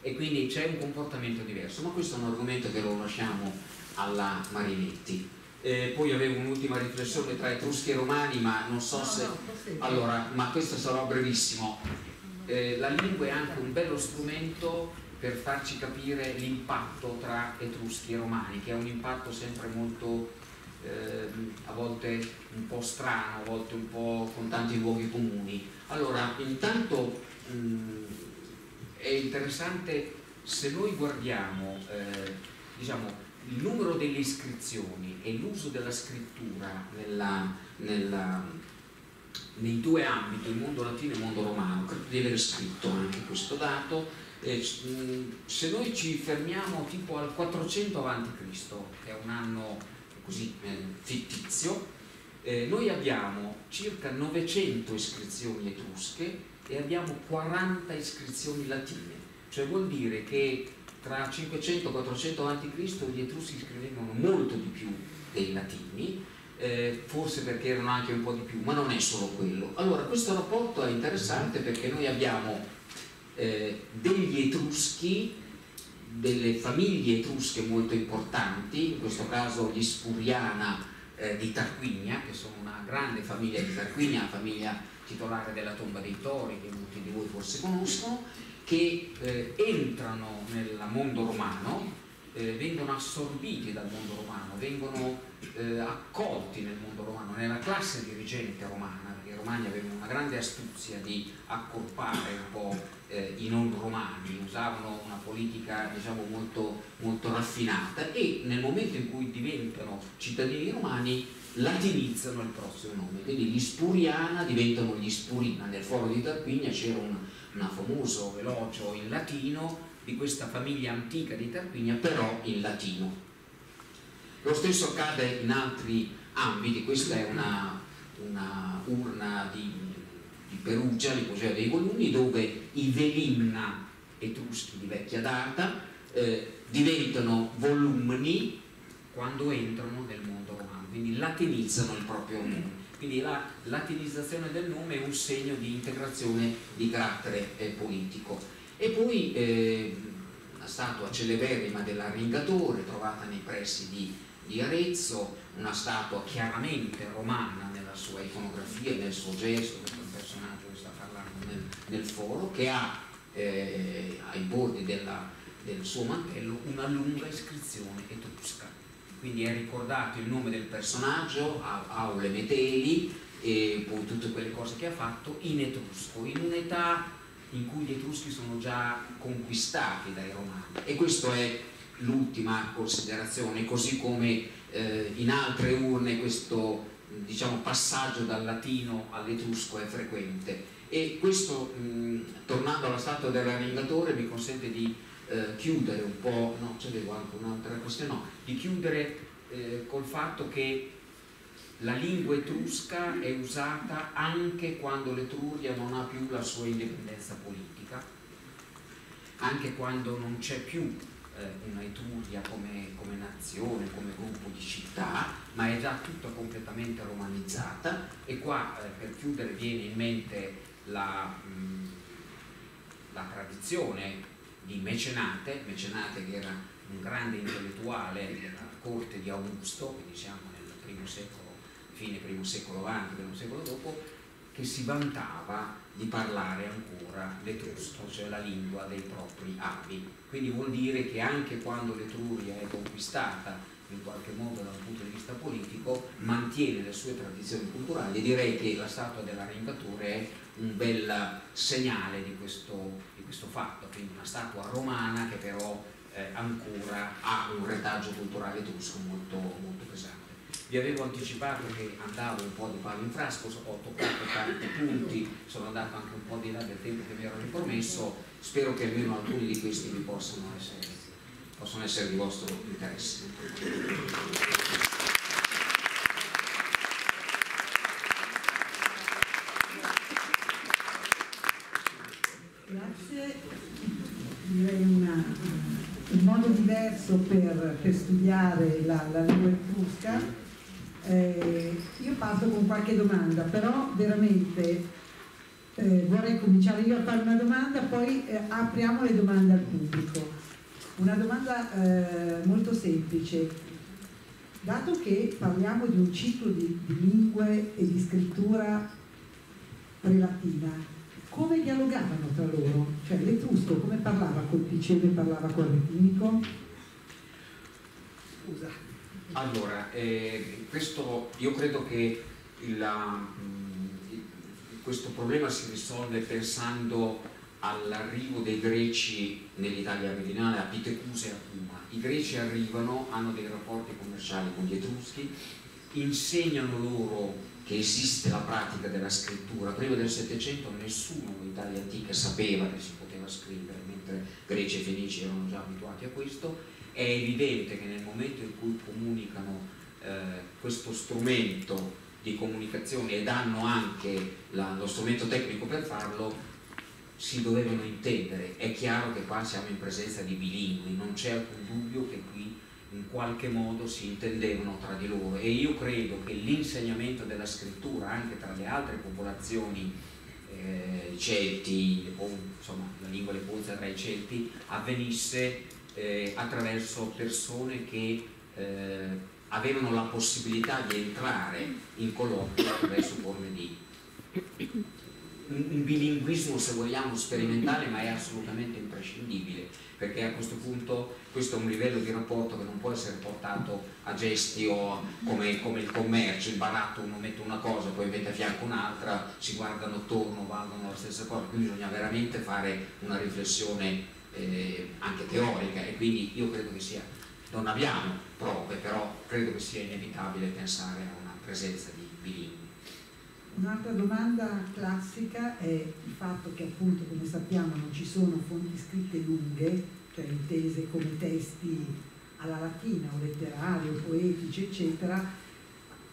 e quindi c'è un comportamento diverso, ma questo è un argomento che lo lasciamo alla Marinetti. Eh, poi avevo un'ultima riflessione tra etruschi e romani, ma non so se... Allora, ma questo sarà brevissimo. Eh, la lingua è anche un bello strumento per farci capire l'impatto tra etruschi e romani, che è un impatto sempre molto, eh, a volte un po' strano, a volte un po' con tanti luoghi comuni. Allora, intanto mh, è interessante se noi guardiamo eh, diciamo, il numero delle iscrizioni e l'uso della scrittura nella, nella, nei due ambiti, il mondo latino e il mondo romano, credo di aver scritto anche questo dato, eh, se noi ci fermiamo tipo al 400 a.C., che è un anno così eh, fittizio, eh, noi abbiamo circa 900 iscrizioni etrusche e abbiamo 40 iscrizioni latine, cioè vuol dire che tra 500 e 400 a.C. gli Etruschi scrivevano molto di più dei latini, eh, forse perché erano anche un po' di più, ma non è solo quello. Allora, questo rapporto è interessante perché noi abbiamo eh, degli Etruschi, delle famiglie etrusche molto importanti, in questo caso gli Spuriana eh, di Tarquinia, che sono una grande famiglia di Tarquinia, famiglia titolare della tomba dei tori, che molti di voi forse conoscono, che eh, entrano nel mondo romano, eh, vengono assorbiti dal mondo romano, vengono eh, accolti nel mondo romano, nella classe dirigente romana, perché i romani avevano una grande astuzia di accorpare un po' eh, i non romani, usavano una politica diciamo, molto, molto raffinata e nel momento in cui diventano cittadini romani latinizzano il prossimo nome, quindi gli Spuriana diventano gli Spurina, nel foro di Tarquinia c'era un un famoso elogio in latino di questa famiglia antica di Tarquinia, però in latino. Lo stesso accade in altri ambiti, questa è una, una urna di Perugia, il Museo dei Volumi, dove i velimna etruschi di vecchia data eh, diventano volumni quando entrano nel mondo romano, quindi latinizzano il proprio nome. Quindi la latinizzazione del nome è un segno di integrazione di carattere eh, politico. E poi eh, una statua celeberrima dell'arringatore trovata nei pressi di, di, Arezzo, una statua chiaramente romana nella sua iconografia, nel suo gesto, nel foro, che ha eh, ai bordi della, del suo mantello una lunga iscrizione etrusca. Quindi è ricordato il nome del personaggio, Aule Meteli e poi tutte quelle cose che ha fatto in etrusco, in un'età in cui gli etruschi sono già conquistati dai romani. E questa è l'ultima considerazione, così come eh, in altre urne questo diciamo, passaggio dal latino all'etrusco è frequente e questo, mh, tornando alla statua dell'arringatore, mi consente di eh, chiudere un po', no, c'avevo anche un'altra questione, no, di chiudere eh, col fatto che la lingua etrusca è usata anche quando l'Etruria non ha più la sua indipendenza politica, anche quando non c'è più eh, una Etruria come, come, nazione, come gruppo di città, ma è già tutta completamente romanizzata e qua eh, per chiudere viene in mente la, mh, la tradizione di Mecenate, Mecenate che era un grande intellettuale della corte di Augusto, quindi siamo nel primo secolo, fine primo secolo avanti, primo secolo dopo, che si vantava di parlare ancora l'etrusco, cioè la lingua dei propri avi. Quindi vuol dire che anche quando l'Etruria è conquistata in qualche modo dal punto di vista politico, mantiene le sue tradizioni culturali e direi che la statua dell'arringatore è un bel segnale di questo, di questo fatto, quindi una statua romana che però eh, ancora ha un retaggio culturale etrusco molto, molto pesante. Vi avevo anticipato che andavo un po' di palo in frasco, ho toccato tanti punti, sono andato anche un po' di là del tempo che mi ero ripromesso, spero che almeno alcuni di questi vi possano essere, possono essere di vostro interesse. Grazie, un modo diverso per, per studiare la, la lingua etrusca. Eh, io parto con qualche domanda, però veramente eh, vorrei cominciare io a fare una domanda, poi eh, apriamo le domande al pubblico. Una domanda eh, molto semplice. Dato che parliamo di un ciclo di, di lingue e di scrittura prelatina, come dialogavano tra loro? Cioè l'etrusco come parlava col piceno e parlava col retinico? Scusa. Allora, eh, questo, io credo che la, mh, questo problema si risolve pensando all'arrivo dei greci nell'Italia meridionale a Pitecuse e a Puma. I greci arrivano, hanno dei rapporti commerciali con gli etruschi, insegnano loro che esiste la pratica della scrittura. Prima del Settecento nessuno in Italia antica sapeva che si poteva scrivere, mentre Greci e Fenici erano già abituati a questo. È evidente che nel momento in cui comunicano eh, questo strumento di comunicazione ed hanno anche la, lo strumento tecnico per farlo, si dovevano intendere. È chiaro che qua siamo in presenza di bilingui, non c'è alcun dubbio che qui in qualche modo si intendevano tra di loro e io credo che l'insegnamento della scrittura anche tra le altre popolazioni eh, celti o insomma la lingua lepuzia tra i celti avvenisse eh, attraverso persone che eh, avevano la possibilità di entrare in colloquio attraverso forme di un bilinguismo se vogliamo sperimentale ma è assolutamente imprescindibile perché a questo punto questo è un livello di rapporto che non può essere portato a gesti o come, come il commercio, il baratto uno mette una cosa, poi mette a fianco un'altra, si guardano attorno, valgono la stessa cosa, quindi bisogna veramente fare una riflessione eh, anche teorica e quindi io credo che sia, non abbiamo prove, però credo che sia inevitabile pensare a una presenza di bilingui. Un'altra domanda classica è il fatto che appunto come sappiamo non ci sono fonti scritte lunghe, cioè intese come testi alla latina o letterari o poetici eccetera,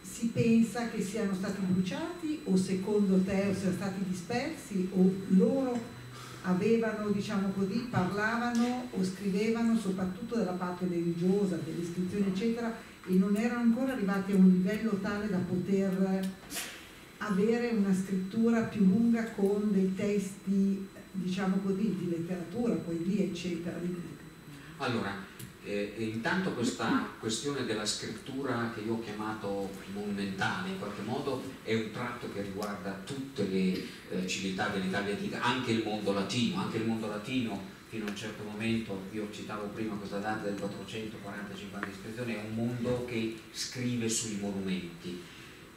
si pensa che siano stati bruciati o secondo te o siano stati dispersi o loro avevano, diciamo così, parlavano o scrivevano soprattutto della parte religiosa, delle iscrizioni eccetera e non erano ancora arrivati a un livello tale da poter avere una scrittura più lunga con dei testi, diciamo così, di letteratura, poesia, eccetera. Allora, eh, intanto questa questione della scrittura che io ho chiamato monumentale, in qualche modo è un tratto che riguarda tutte le eh, civiltà dell'Italia antica, anche il mondo latino, anche il mondo latino fino a un certo momento, io citavo prima questa data del 440-50 iscrizioni, è un mondo che scrive sui monumenti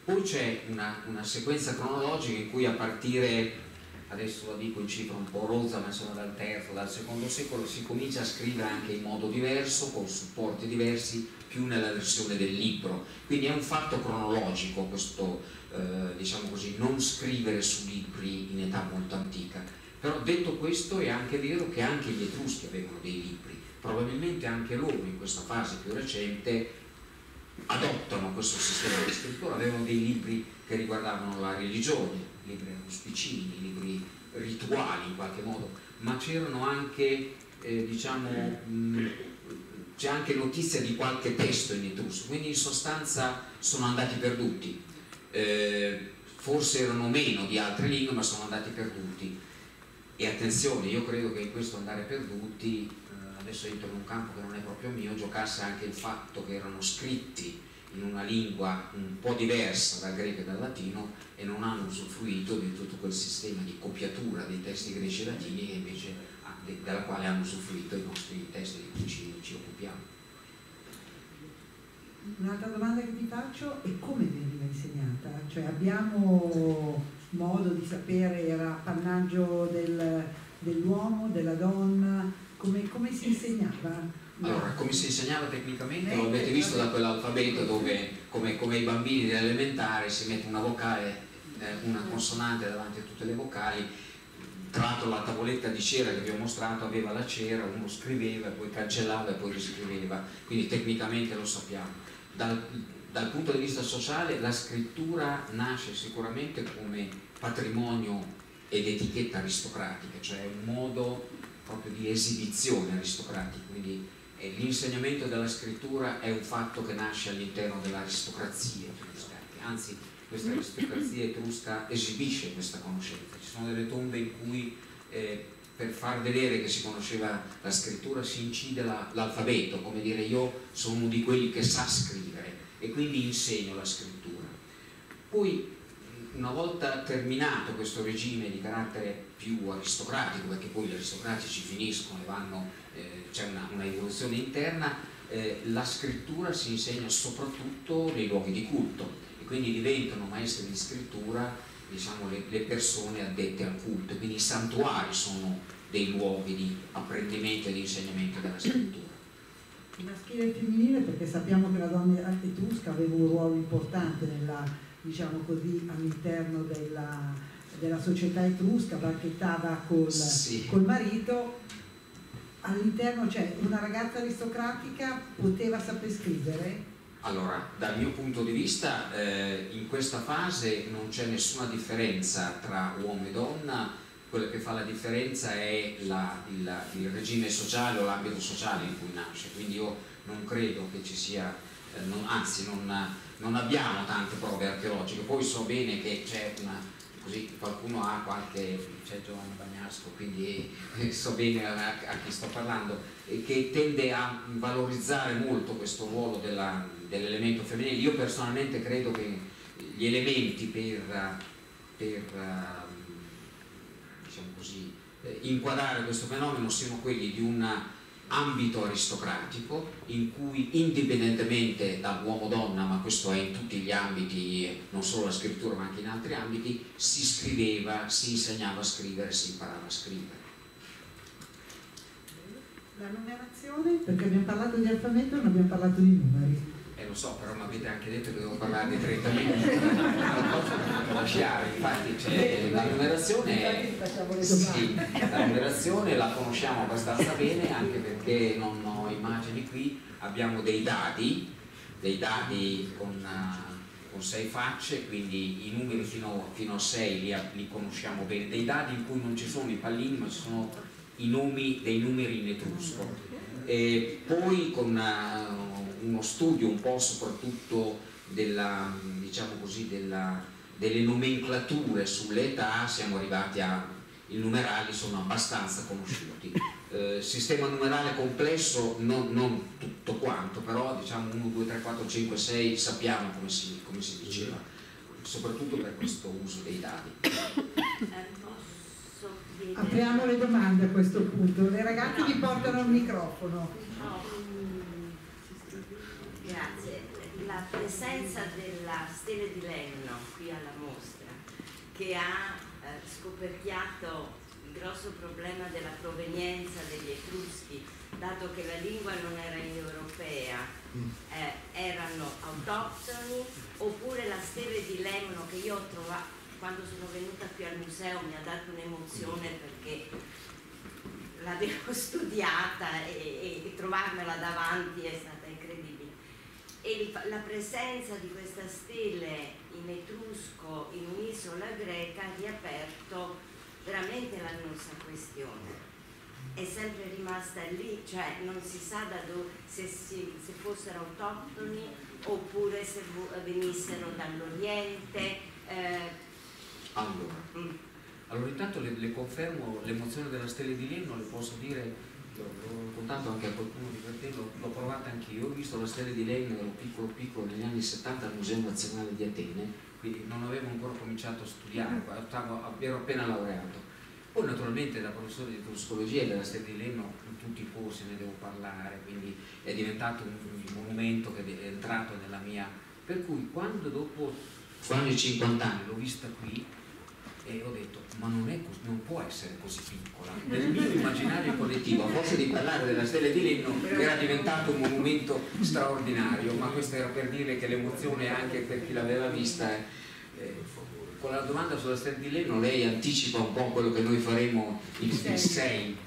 poi c'è una, una, sequenza cronologica in cui a partire adesso la dico in cifra un po' rozza, ma insomma dal terzo, dal secondo secolo, si comincia a scrivere anche in modo diverso, con supporti diversi, più nella versione del libro. Quindi è un fatto cronologico questo, eh, diciamo così, non scrivere su libri in età molto antica. Però detto questo è anche vero che anche gli Etruschi avevano dei libri, probabilmente anche loro in questa fase più recente adottano questo sistema di scrittura, avevano dei libri che riguardavano la religione, libri auspicini, libri rituali in qualche modo, ma c'erano anche, eh, diciamo, c'è anche notizia di qualche testo in etrusco, quindi in sostanza sono andati perduti. Eh, forse erano meno di altre lingue, ma sono andati perduti. E attenzione, io credo che in questo andare perduti, adesso entro in un campo che non è proprio mio, giocasse anche il fatto che erano scritti in una lingua un po' diversa dal greco e dal latino e non hanno usufruito di tutto quel sistema di copiatura dei testi greci e latini che invece della quale hanno usufruito i nostri testi di cui ci, ci occupiamo. Un'altra domanda che ti faccio è come veniva insegnata? Cioè abbiamo modo di sapere, era appannaggio del, dell'uomo, della donna, come, come, si insegnava? Allora, come si insegnava tecnicamente? Lo avete visto da quell'alfabeto dove, come, come i bambini dell'elementare, si mette una vocale, eh, una consonante davanti a tutte le vocali tra l'altro la tavoletta di cera che vi ho mostrato aveva la cera, uno scriveva, poi cancellava e poi riscriveva, quindi tecnicamente lo sappiamo. Dal, dal punto di vista sociale la scrittura nasce sicuramente come patrimonio ed etichetta aristocratica, cioè un modo proprio di esibizione aristocratica, quindi eh, l'insegnamento della scrittura è un fatto che nasce all'interno dell'aristocrazia, anzi questa aristocrazia etrusca esibisce questa conoscenza. Ci sono delle tombe in cui eh, per far vedere che si conosceva la scrittura si incide l'alfabeto, la, come dire io sono uno di quelli che sa scrivere e quindi insegno la scrittura. Poi una volta terminato questo regime di carattere più aristocratico, perché poi gli aristocratici finiscono e vanno, eh, c'è una, una, evoluzione interna, eh, la scrittura si insegna soprattutto nei luoghi di culto quindi diventano maestri di scrittura diciamo, le, le, persone addette al culto, quindi i santuari sono dei luoghi di apprendimento e di insegnamento della scrittura. Maschile e femminile perché sappiamo che la donna etrusca aveva un ruolo importante nella, diciamo così, all'interno della, della, società etrusca, bacchettava col, sì. col marito, all'interno c'è cioè, una ragazza aristocratica poteva saper scrivere? Allora, dal mio punto di vista, eh, in questa fase non c'è nessuna differenza tra uomo e donna, quello che fa la differenza è la, il, il, regime sociale o l'ambito sociale in cui nasce, quindi io non credo che ci sia, eh, non, anzi non, non, abbiamo tante prove archeologiche, poi so bene che c'è una, così qualcuno ha qualche, c'è Giovanni Bagnasco, quindi eh, so bene a, a chi sto parlando, che tende a valorizzare molto questo ruolo dell'elemento femminile. Io personalmente credo che gli elementi per, per diciamo così, eh, inquadrare questo fenomeno siano quelli di un ambito aristocratico in cui indipendentemente dall'uomo-donna, ma questo è in tutti gli ambiti, non solo la scrittura ma anche in altri ambiti, si scriveva, si insegnava a scrivere, si imparava a scrivere. La numerazione, perché abbiamo parlato di alfabeto e non abbiamo parlato di numeri lo so, però mi avete anche detto che devo parlare di 30 minuti, non posso lasciare, infatti c'è la numerazione, sì, la numerazione la conosciamo abbastanza bene anche perché non ho immagini qui, abbiamo dei dadi, dei dadi con, con sei facce, quindi i numeri fino, fino a 6 li, li conosciamo bene, dei dadi in cui non ci sono i pallini ma ci sono i nomi dei numeri in etrusco. E poi con una, uno studio un po' soprattutto della, diciamo così, della, delle nomenclature sulle età siamo arrivati a i numerali sono abbastanza conosciuti. Eh, sistema numerale complesso non, non, tutto quanto, però diciamo 1, 2, 3, 4, 5, 6 sappiamo come si, come si diceva, soprattutto per questo uso dei dati. Apriamo le domande a questo punto, le ragazze vi portano il microfono. Grazie. La presenza della stele di legno qui alla mostra, che ha eh, scoperchiato il grosso problema della provenienza degli Etruschi, dato che la lingua non era indoeuropea, mm. eh, erano autoctoni, oppure la stele di Lemno che io ho trovato quando sono venuta qui al museo mi ha dato un'emozione perché l'avevo studiata e, e, trovarmela davanti è stata. E la presenza di questa stele in etrusco in un'isola greca ha riaperto veramente la nostra questione. È sempre rimasta lì, cioè non si sa da dove, se, si, se fossero autoctoni oppure se venissero dall'Oriente. Eh, allora, mm. allora intanto le, le confermo l'emozione della stella di Leno, le posso dire l'ho raccontato anche a qualcuno di te, l'ho provata anch'io, ho visto la stella di Leno, ero piccolo piccolo negli anni 70 al Museo Nazionale di Atene, quindi non avevo ancora cominciato a studiare, stavo, ero appena laureato. Poi naturalmente da professore di etruscologia della stella di Leno in tutti i corsi ne devo parlare, quindi è diventato un, un monumento che è entrato nella mia... Per cui quando dopo quasi 50 anni l'ho vista qui, e ho detto ma non, così, non, può essere così piccola. Nel mio immaginario collettivo a forza di parlare della stella di Lenno era diventato un monumento straordinario ma questo era per dire che l'emozione anche per chi l'aveva vista è, eh, con la domanda sulla stella di Lenno lei anticipa un po' quello che noi faremo il 6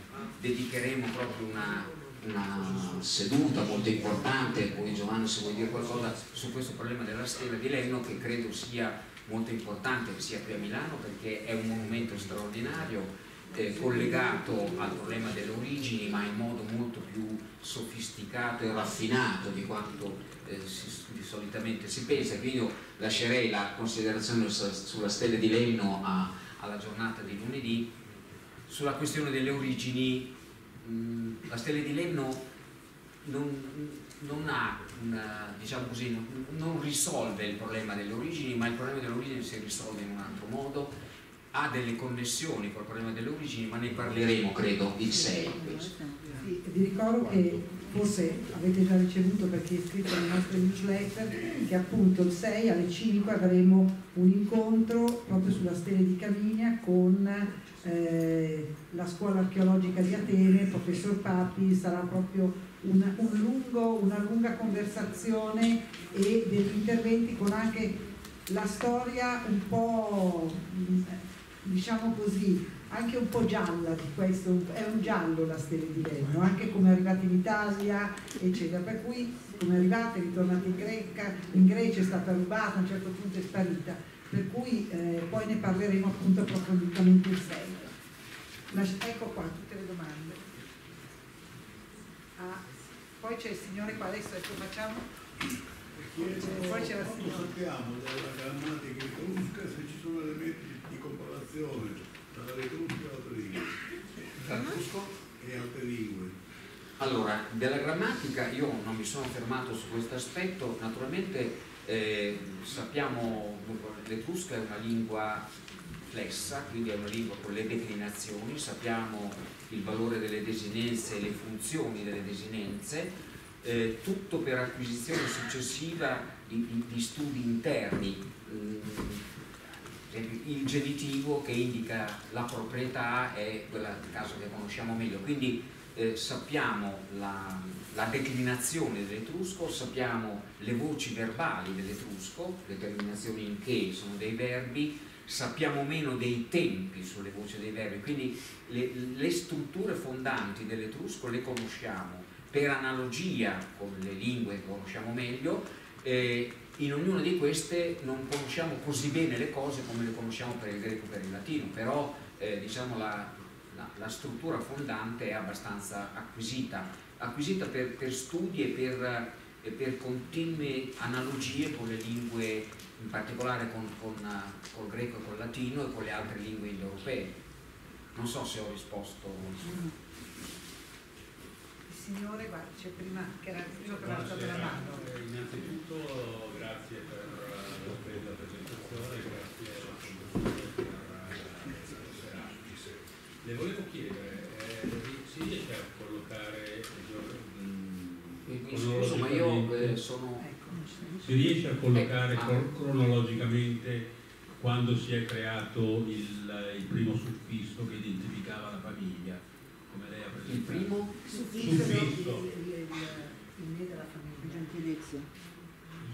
dedicheremo proprio una, una seduta molto importante poi Giovanni se vuoi dire qualcosa su questo problema della stella di Lenno che credo sia molto importante che sia qui a Milano perché è un monumento straordinario eh, collegato al problema delle origini ma in modo molto più sofisticato e raffinato di quanto eh, si, di solitamente si pensa. Quindi io lascerei la considerazione sulla stella di Leno a, alla giornata di lunedì sulla questione delle origini. Mh, la stella di Leno non, non ha una, diciamo così, non, non risolve il problema delle origini, ma il problema delle origini si risolve in un altro modo, ha delle connessioni col problema delle origini, ma ne parleremo credo il 6. Sì, vi ricordo che forse avete già ricevuto perché è iscritto alle nostre newsletter che appunto il 6 alle 5 avremo un incontro proprio sulla stele di Cavinia con eh, la scuola archeologica di Atene, il professor Papi, sarà proprio una, un lungo, una lunga conversazione e degli interventi con anche la storia un po' diciamo così anche un po' gialla di questo, è un giallo la stella di Lenno, anche come è arrivata in Italia, eccetera. Per cui come è ritornata in, Greca, in Grecia, è stata rubata, a un certo punto è sparita. Per cui eh, poi ne parleremo appunto approfonditamente il 6. Ecco qua tutte le domande. Ah. Poi c'è il signore qua, adesso ecco facciamo. Poi c'è la signora. Sappiamo dalla grammatica etrusca se ci sono elementi di comparazione tra l'etrusco e altre lingue. Tra l'etrusco? E altre lingue. Allora, della grammatica io non mi sono fermato su questo aspetto, naturalmente eh, sappiamo, l'etrusca è una lingua flessa, quindi è una lingua con le declinazioni, sappiamo il valore delle desinenze e le funzioni delle desinenze, eh, tutto per acquisizione successiva di, di, di studi interni, mm, il genitivo che indica la proprietà è quella caso che conosciamo meglio, quindi eh, sappiamo la, la declinazione dell'etrusco, sappiamo le voci verbali dell'etrusco, le terminazioni in che sono dei verbi, sappiamo meno dei tempi sulle voci dei verbi, quindi le, le strutture fondanti dell'etrusco le conosciamo per analogia con le lingue che conosciamo meglio, eh, in ognuna di queste non conosciamo così bene le cose come le conosciamo per il greco e per il latino, però eh, diciamo la, la, la, struttura fondante è abbastanza acquisita, acquisita per, per studi e per, e per continue analogie con le lingue in particolare con, con, col greco e col latino e con le altre lingue indoeuropee. Non so se ho risposto. Il signore, guarda, c'è prima che era il primo che aveva alzato la mano. Innanzitutto grazie per la bella presentazione, grazie per Le volevo chiedere, eh, si riesce a collocare mi scuso ma io eh, sono si riesce a collocare ecco. cronologicamente quando si è creato il, il primo suffisso che identificava la famiglia, come lei ha presentato. Il primo? Suffisso. Suffisso. Il, il, il me della famiglia. Gentilizio.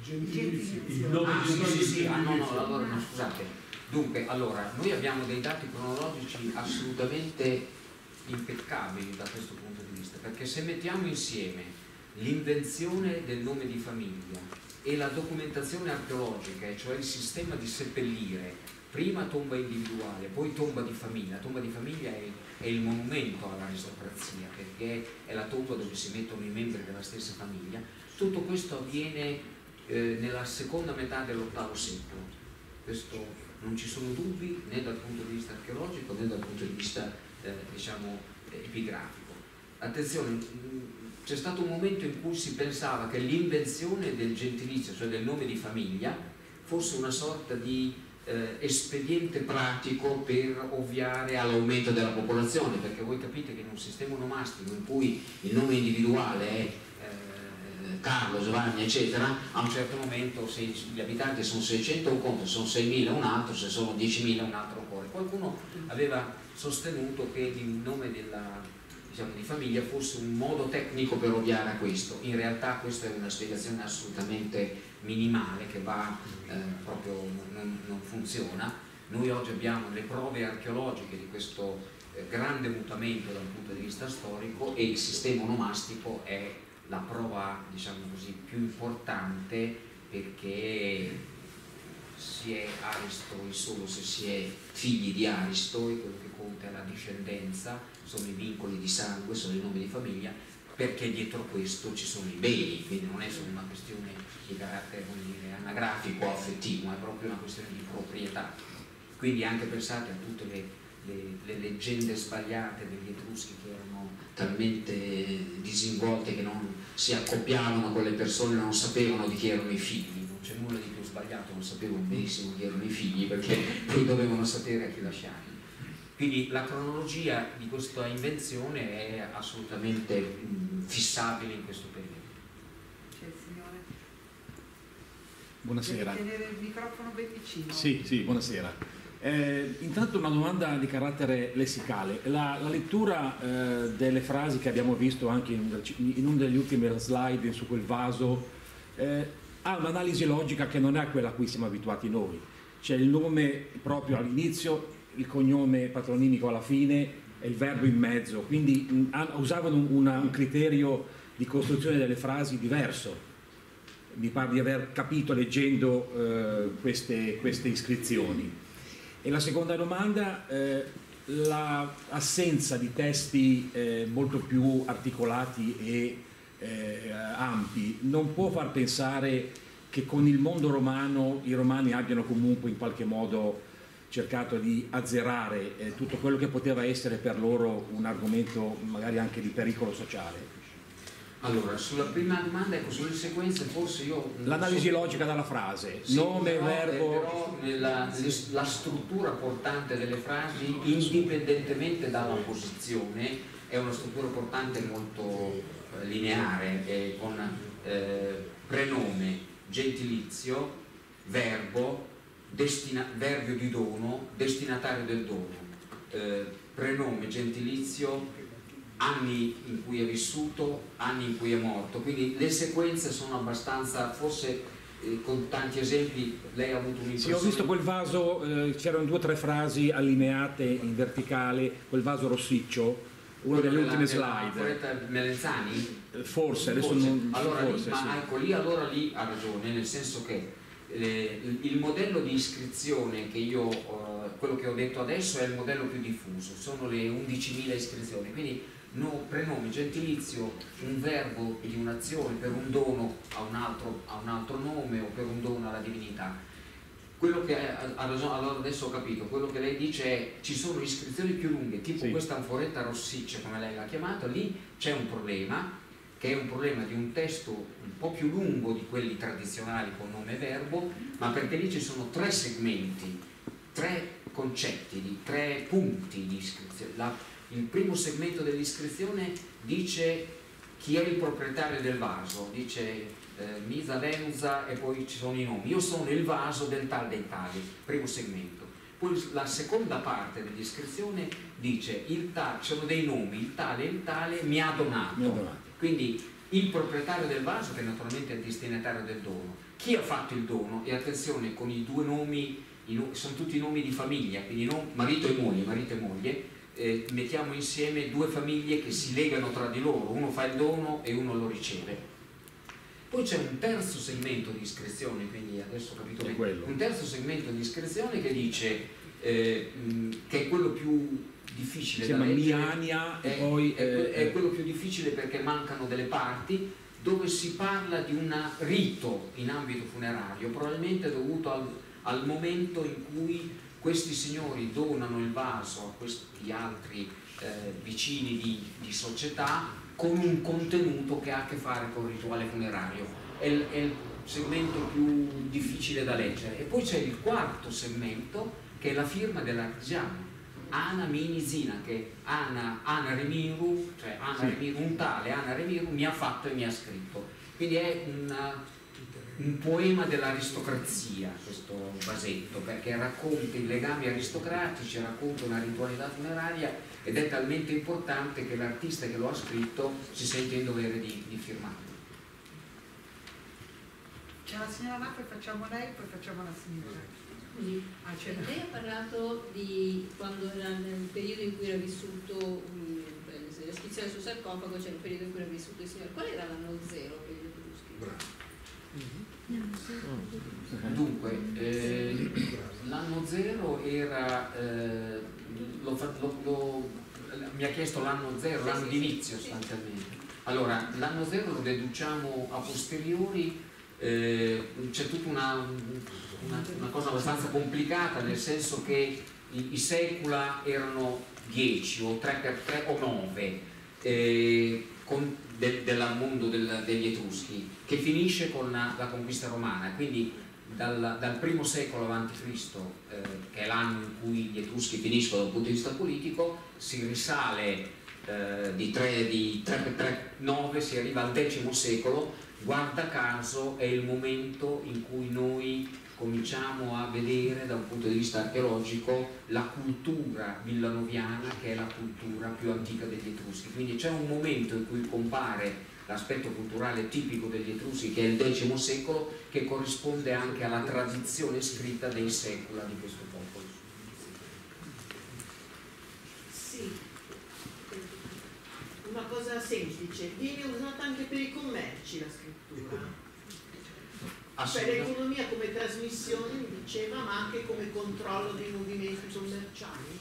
Gentilizio. Il nome Ah, di sì, sì, sì, ah, no, no, allora no, scusate. Dunque, allora, noi abbiamo dei dati cronologici assolutamente impeccabili da questo punto di vista, perché se mettiamo insieme l'invenzione del nome di famiglia e la documentazione archeologica, cioè il sistema di seppellire prima tomba individuale, poi tomba di famiglia, la tomba di famiglia è, è il monumento all'aristocrazia, perché è la tomba dove si mettono i membri della stessa famiglia, tutto questo avviene eh, nella seconda metà dell'ottavo secolo. Questo non ci sono dubbi né dal punto di vista archeologico né dal punto di vista eh, diciamo, eh, epigrafico. Attenzione, c'è stato un momento in cui si pensava che l'invenzione del gentilizio, cioè del nome di famiglia, fosse una sorta di eh, espediente pratico per ovviare all'aumento della popolazione, perché voi capite che in un sistema onomastico in cui il nome individuale è eh, Carlo, Giovanni, eccetera, a un certo momento se gli abitanti sono 600 un conto, se sono 6.000 un altro, se sono 10.000 un altro ancora. Qualcuno aveva sostenuto che il nome della, diciamo, di famiglia fosse un modo tecnico per ovviare a questo. In realtà questa è una spiegazione assolutamente minimale che va eh, proprio non, non funziona. Noi oggi abbiamo le prove archeologiche di questo eh, grande mutamento dal punto di vista storico e il sistema onomastico è la prova diciamo così, più importante perché si è Aristoi solo se si è figli di Aristoi, quello che discendenza, sono i vincoli di sangue, sono i nomi di famiglia, perché dietro questo ci sono i beni, quindi non è solo una questione di carattere dire, anagrafico affettivo, ma è proprio una questione di proprietà. Quindi anche pensate a tutte le, le, le leggende sbagliate degli Etruschi che erano talmente disinvolte che non si accoppiavano con le persone, non sapevano di chi erano i figli, non c'è nulla di più sbagliato, non sapevano benissimo chi erano i figli perché poi dovevano sapere a chi lasciarli. Quindi la cronologia di questa invenzione è assolutamente mh, fissabile in questo periodo. C'è il signore. Buonasera. Devi tenere il microfono ben vicino. Sì, sì, buonasera. Eh, intanto una domanda di carattere lessicale. La, la lettura eh, delle frasi che abbiamo visto anche in, in uno degli ultimi slide su quel vaso eh, ha un'analisi logica che non è quella a cui siamo abituati noi. C'è il nome proprio all'inizio, il cognome patronimico alla fine e il verbo in mezzo, quindi mh, han- usavano una- un criterio di costruzione delle frasi diverso. Mi pare di aver capito leggendo eh, queste, queste iscrizioni. E la seconda domanda, eh, l'assenza di testi eh, molto più articolati e eh, ampi non può far pensare che con il mondo romano i romani abbiano comunque in qualche modo cercato di azzerare eh, tutto quello che poteva essere per loro un argomento magari anche di pericolo sociale. Allora, sulla prima domanda, ecco, sulle sequenze forse io... L'analisi so- logica dalla frase, Sì, nome, però, verbo... eh, però nella- le- la struttura portante delle frasi, indipendentemente dalla posizione, è una struttura portante molto eh, lineare, eh, con eh, prenome, gentilizio, verbo, destina- verbio di dono, destinatario del dono, eh, prenome, gentilizio, anni in cui è vissuto, anni in cui è morto, quindi le sequenze sono abbastanza, forse eh, con tanti esempi lei ha avuto Sì, un'impressione. ho visto quel vaso, eh, c'erano due o tre frasi allineate in verticale, quel vaso rossiccio, una delle ultime slide. Melenzani? Eh, Forse, adesso Forse. non... Allora, lì- forse, ma sì. ecco lì allora lì ha ragione, nel senso che eh, il- modello di iscrizione che io, eh, quello che ho detto adesso è il modello più diffuso, sono le 11.000 iscrizioni, quindi no- prenome, gentilizio, un verbo di un'azione per un dono a un, altro, a un altro nome o per un dono alla divinità. Quello che ragione, allora adesso ho capito, quello che lei dice è ci sono iscrizioni più lunghe, tipo Sì. questa anforetta rossiccia come lei l'ha chiamata, lì c'è un problema che è un problema di un testo un po' più lungo di quelli tradizionali con nome e verbo, ma perché lì ci sono tre segmenti, tre concetti, tre punti di iscrizione. La- il primo segmento dell'iscrizione dice chi è il proprietario del vaso, dice eh, Misa, Venza e poi ci sono i nomi. Io sono il vaso del tal dei tali, primo segmento. Poi la seconda parte dell'iscrizione dice il tale, ci sono dei nomi, il tale e il tale mi ha donato. Mi ha donato. Quindi il proprietario del vaso che naturalmente è il destinatario del dono. Chi ha fatto il dono? E attenzione con i due nomi, sono tutti nomi di famiglia, quindi non marito e moglie, marito e moglie, eh, mettiamo insieme due famiglie che si legano tra di loro, uno fa il dono e uno lo riceve. Poi c'è un terzo segmento di iscrizione, quindi adesso ho capito bene, un terzo segmento di iscrizione che dice eh, che è quello più difficile Si da chiama leggere. Miania e È- poi... è, eh, è quello più difficile perché mancano delle parti dove si parla di un rito in ambito funerario, probabilmente dovuto al, al momento in cui questi signori donano il vaso a questi altri eh, vicini di, di società con un contenuto che ha a che fare con il rituale funerario. È il, è il segmento più difficile da leggere. E poi c'è il quarto segmento che è la firma dell'artigiano. Ana Mini Zina, che Ana, Ana Remiru, cioè Ana Sì. Remiru, un tale Ana Remiru mi ha fatto e mi ha scritto. Quindi è una- un poema dell'aristocrazia questo vasetto, perché racconta i legami aristocratici, racconta una ritualità funeraria ed è talmente importante che l'artista che lo ha scritto si sente in dovere di, di firmarlo. C'è la signora là, poi facciamo lei, poi facciamo la signora. Scusi, Ah, c'è la... lei ha parlato di quando era nel periodo in cui era vissuto, la descrizione sul sarcofago c'era un periodo in cui era vissuto il signore. Qual era l'anno zero per gli etruschi? Dunque, eh, l'anno zero era, eh, lo lo- lo- mi ha chiesto l'anno zero, l'anno sì, di sì, inizio sì. sostanzialmente. Allora, l'anno zero lo deduciamo a posteriori, eh, c'è tutta una, una- una cosa abbastanza complicata, nel senso che i, i secula erano 10 o 3 per 3 o 9 eh, con- del, mondo del- degli Etruschi, che finisce con la, la conquista romana. Quindi dal, dal primo secolo a.C., eh, che è l'anno in cui gli Etruschi finiscono dal punto di vista politico, si risale eh, di 3 di 3 per 3, 9, si arriva al X secolo, guarda caso è il momento in cui noi cominciamo a vedere da un punto di vista archeologico la cultura villanoviana che è la cultura più antica degli Etruschi. Quindi c'è un momento in cui compare l'aspetto culturale tipico degli Etruschi che è il X secolo che corrisponde anche alla tradizione scritta dei secula di questo popolo. Sì, una cosa semplice, viene usata anche per i commerci la scrittura. Per l'economia come trasmissione mi diceva, ma anche come controllo dei movimenti commerciali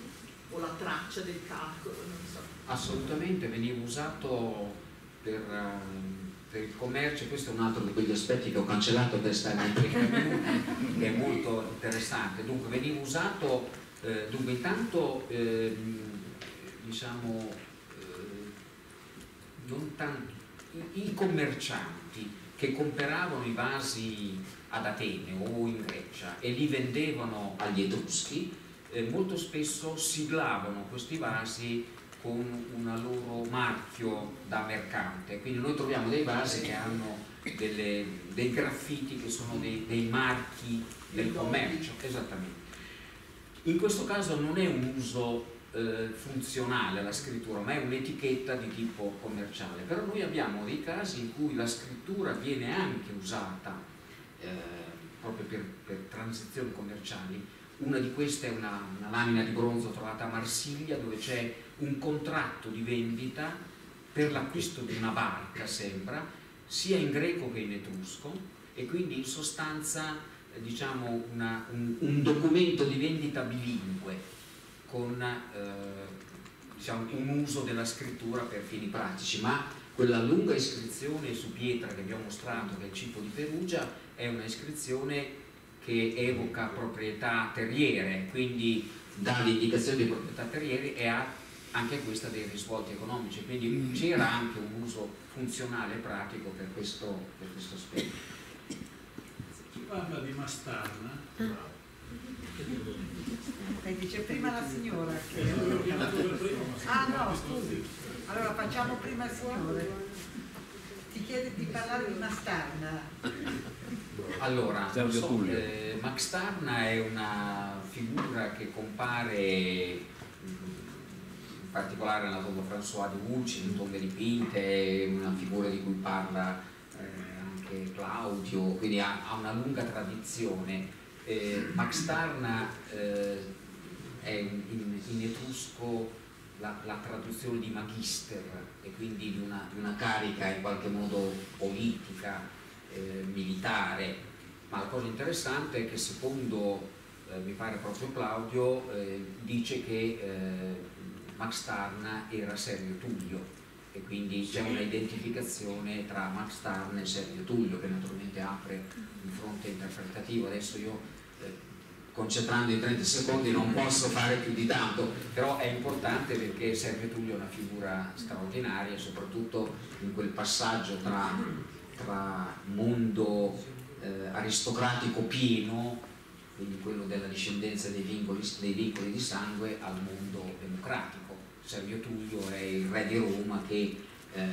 o la traccia del calcolo, non so. Assolutamente veniva usato per, ehm, per il commercio, questo è un altro di quegli aspetti che ho cancellato per stare nei 30 minuti, che è molto interessante. Dunque veniva usato, eh, dunque intanto ehm, diciamo eh, non tanto i, i commercianti che comperavano i vasi ad Atene o in Grecia e li vendevano agli Etruschi, eh, molto spesso siglavano questi vasi con un loro marchio da mercante. Quindi noi troviamo dei vasi che hanno delle- dei graffiti che sono dei, dei marchi del commercio. Esattamente. In questo caso non è un uso eh, funzionale alla scrittura, ma è un'etichetta di tipo commerciale. Però noi abbiamo dei casi in cui la scrittura viene anche usata eh, proprio per, per transizioni commerciali. Una di queste è una, una lamina di bronzo trovata a Marsiglia dove c'è un contratto di vendita per l'acquisto di una barca, sembra, sia in greco che in etrusco e quindi in sostanza diciamo una- un, un documento di vendita bilingue con eh, diciamo, un uso della scrittura per fini pratici, ma quella lunga iscrizione su pietra che vi ho mostrato, che è il cibo di Perugia, è una iscrizione che evoca proprietà terriere, quindi dà l'indicazione di proprietà terriere e ha anche questa dei risvolti economici, quindi c'era anche un uso funzionale e pratico per questo, per questo aspetto. Si parla di Mastarna, E dice prima la signora. che- Ah no, scusi. Allora facciamo prima il signore. Ti chiede di parlare di Mastarna. Allora, so, eh, Max Tarna è una figura che compare in particolare nella tomba François de Gucci, in tombe dipinte, una figura di cui parla eh, anche Claudio, quindi ha, ha una lunga tradizione. Eh, Max Tarna eh, è in, in etrusco la, la, traduzione di magister e quindi di una, di una carica in qualche modo politica, eh, militare, ma la cosa interessante è che secondo, eh, mi pare proprio Claudio, eh, dice che eh, Max Tarna era Sergio Tullio e quindi c'è una identificazione tra Max Tarna e Sergio Tullio che naturalmente apre un fronte interpretativo. Adesso io eh, concentrando in 30 secondi non posso fare più di tanto, però è importante perché Sergio Tullio è una figura straordinaria, soprattutto in quel passaggio tra, tra mondo eh, aristocratico pieno quindi quello della discendenza dei vincoli, dei vincoli, di sangue al mondo democratico. Servio Tullio è il re di Roma che eh,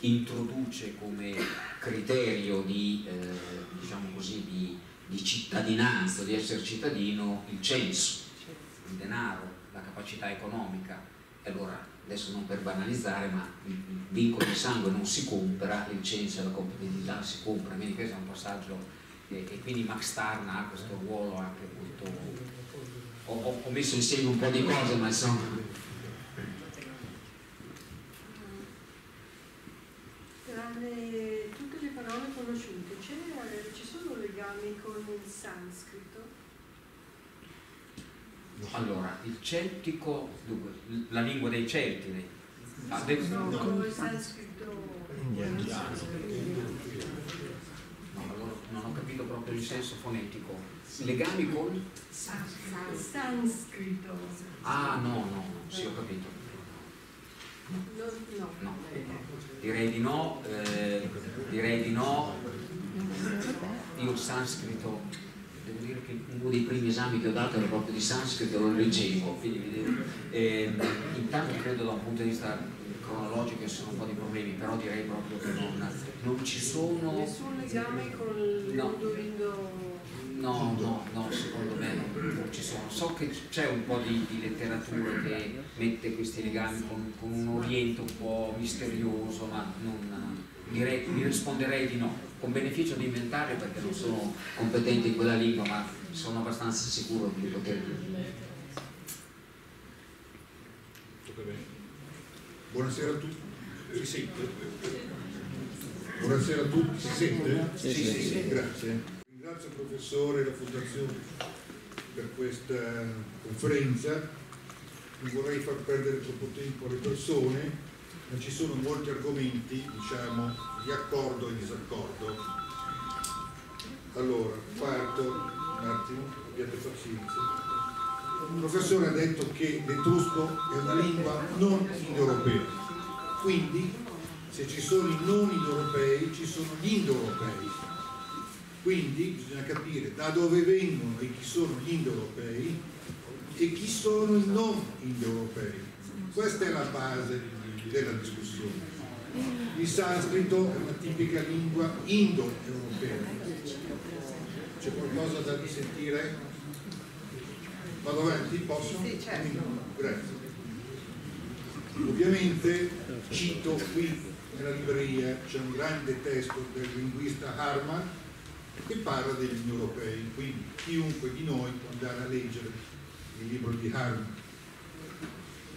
introduce come criterio di, eh, diciamo così, di, di cittadinanza, di essere cittadino, il censo, il denaro, la capacità economica. E allora, adesso non per banalizzare, ma il vincolo di sangue non si compra, il censo e la competitività si compra, quindi questo è un passaggio e, e quindi Max Tarna ha questo ruolo anche molto... Ho, ho messo insieme un po' di cose, ma insomma tra le, tutte le parole conosciute ci sono legami con il sanscrito? Allora, il celtico, dunque, la lingua dei celti, ah, del, no, no, no, il sanscrito indiano. No, allora non ho capito proprio il senso fonetico. Legami con? Sanscrito. Ah, no, no, no, sì, ho capito. No, no. Direi di no, eh, direi di no. Io il sanscrito, dire che uno dei primi esami che ho dato era proprio di sanscrito, lo leggevo, quindi eh, intanto credo da un punto di vista cronologico ci sono un po' di problemi, però direi proprio che non, non ci sono... Nessun legame con il no. mondo indo No, no, no, secondo me non, non ci sono. So che c'è un po' di, di, letteratura che mette questi legami con, con, un oriente un po' misterioso, ma non, direi, mi risponderei di no, con beneficio di inventario perché non sono competente in quella lingua, ma sono abbastanza sicuro di poter dire. Buonasera a tutti. Si sente? Buonasera a tutti, si sente? Sì, sì, sì, sì. grazie. Ringrazio il professore e la Fondazione per questa conferenza. Non vorrei far perdere troppo tempo alle persone, ma ci sono molti argomenti, diciamo, di accordo e disaccordo. Allora, parto un attimo, abbiate pazienza. Il professore ha detto che l'etrusco è una lingua non indoeuropea, quindi se ci sono i non indoeuropei ci sono gli indoeuropei quindi bisogna capire da dove vengono e chi sono gli indoeuropei e chi sono i non indoeuropei. Questa è la base della discussione. Il sanscrito è una tipica lingua indoeuropea. C'è qualcosa da risentire? Vado avanti? Posso? Sì, certo. Grazie. Ovviamente cito qui nella libreria c'è un grande testo del linguista Harman che parla degli europei, quindi chiunque di noi può andare a leggere il libro di Harman,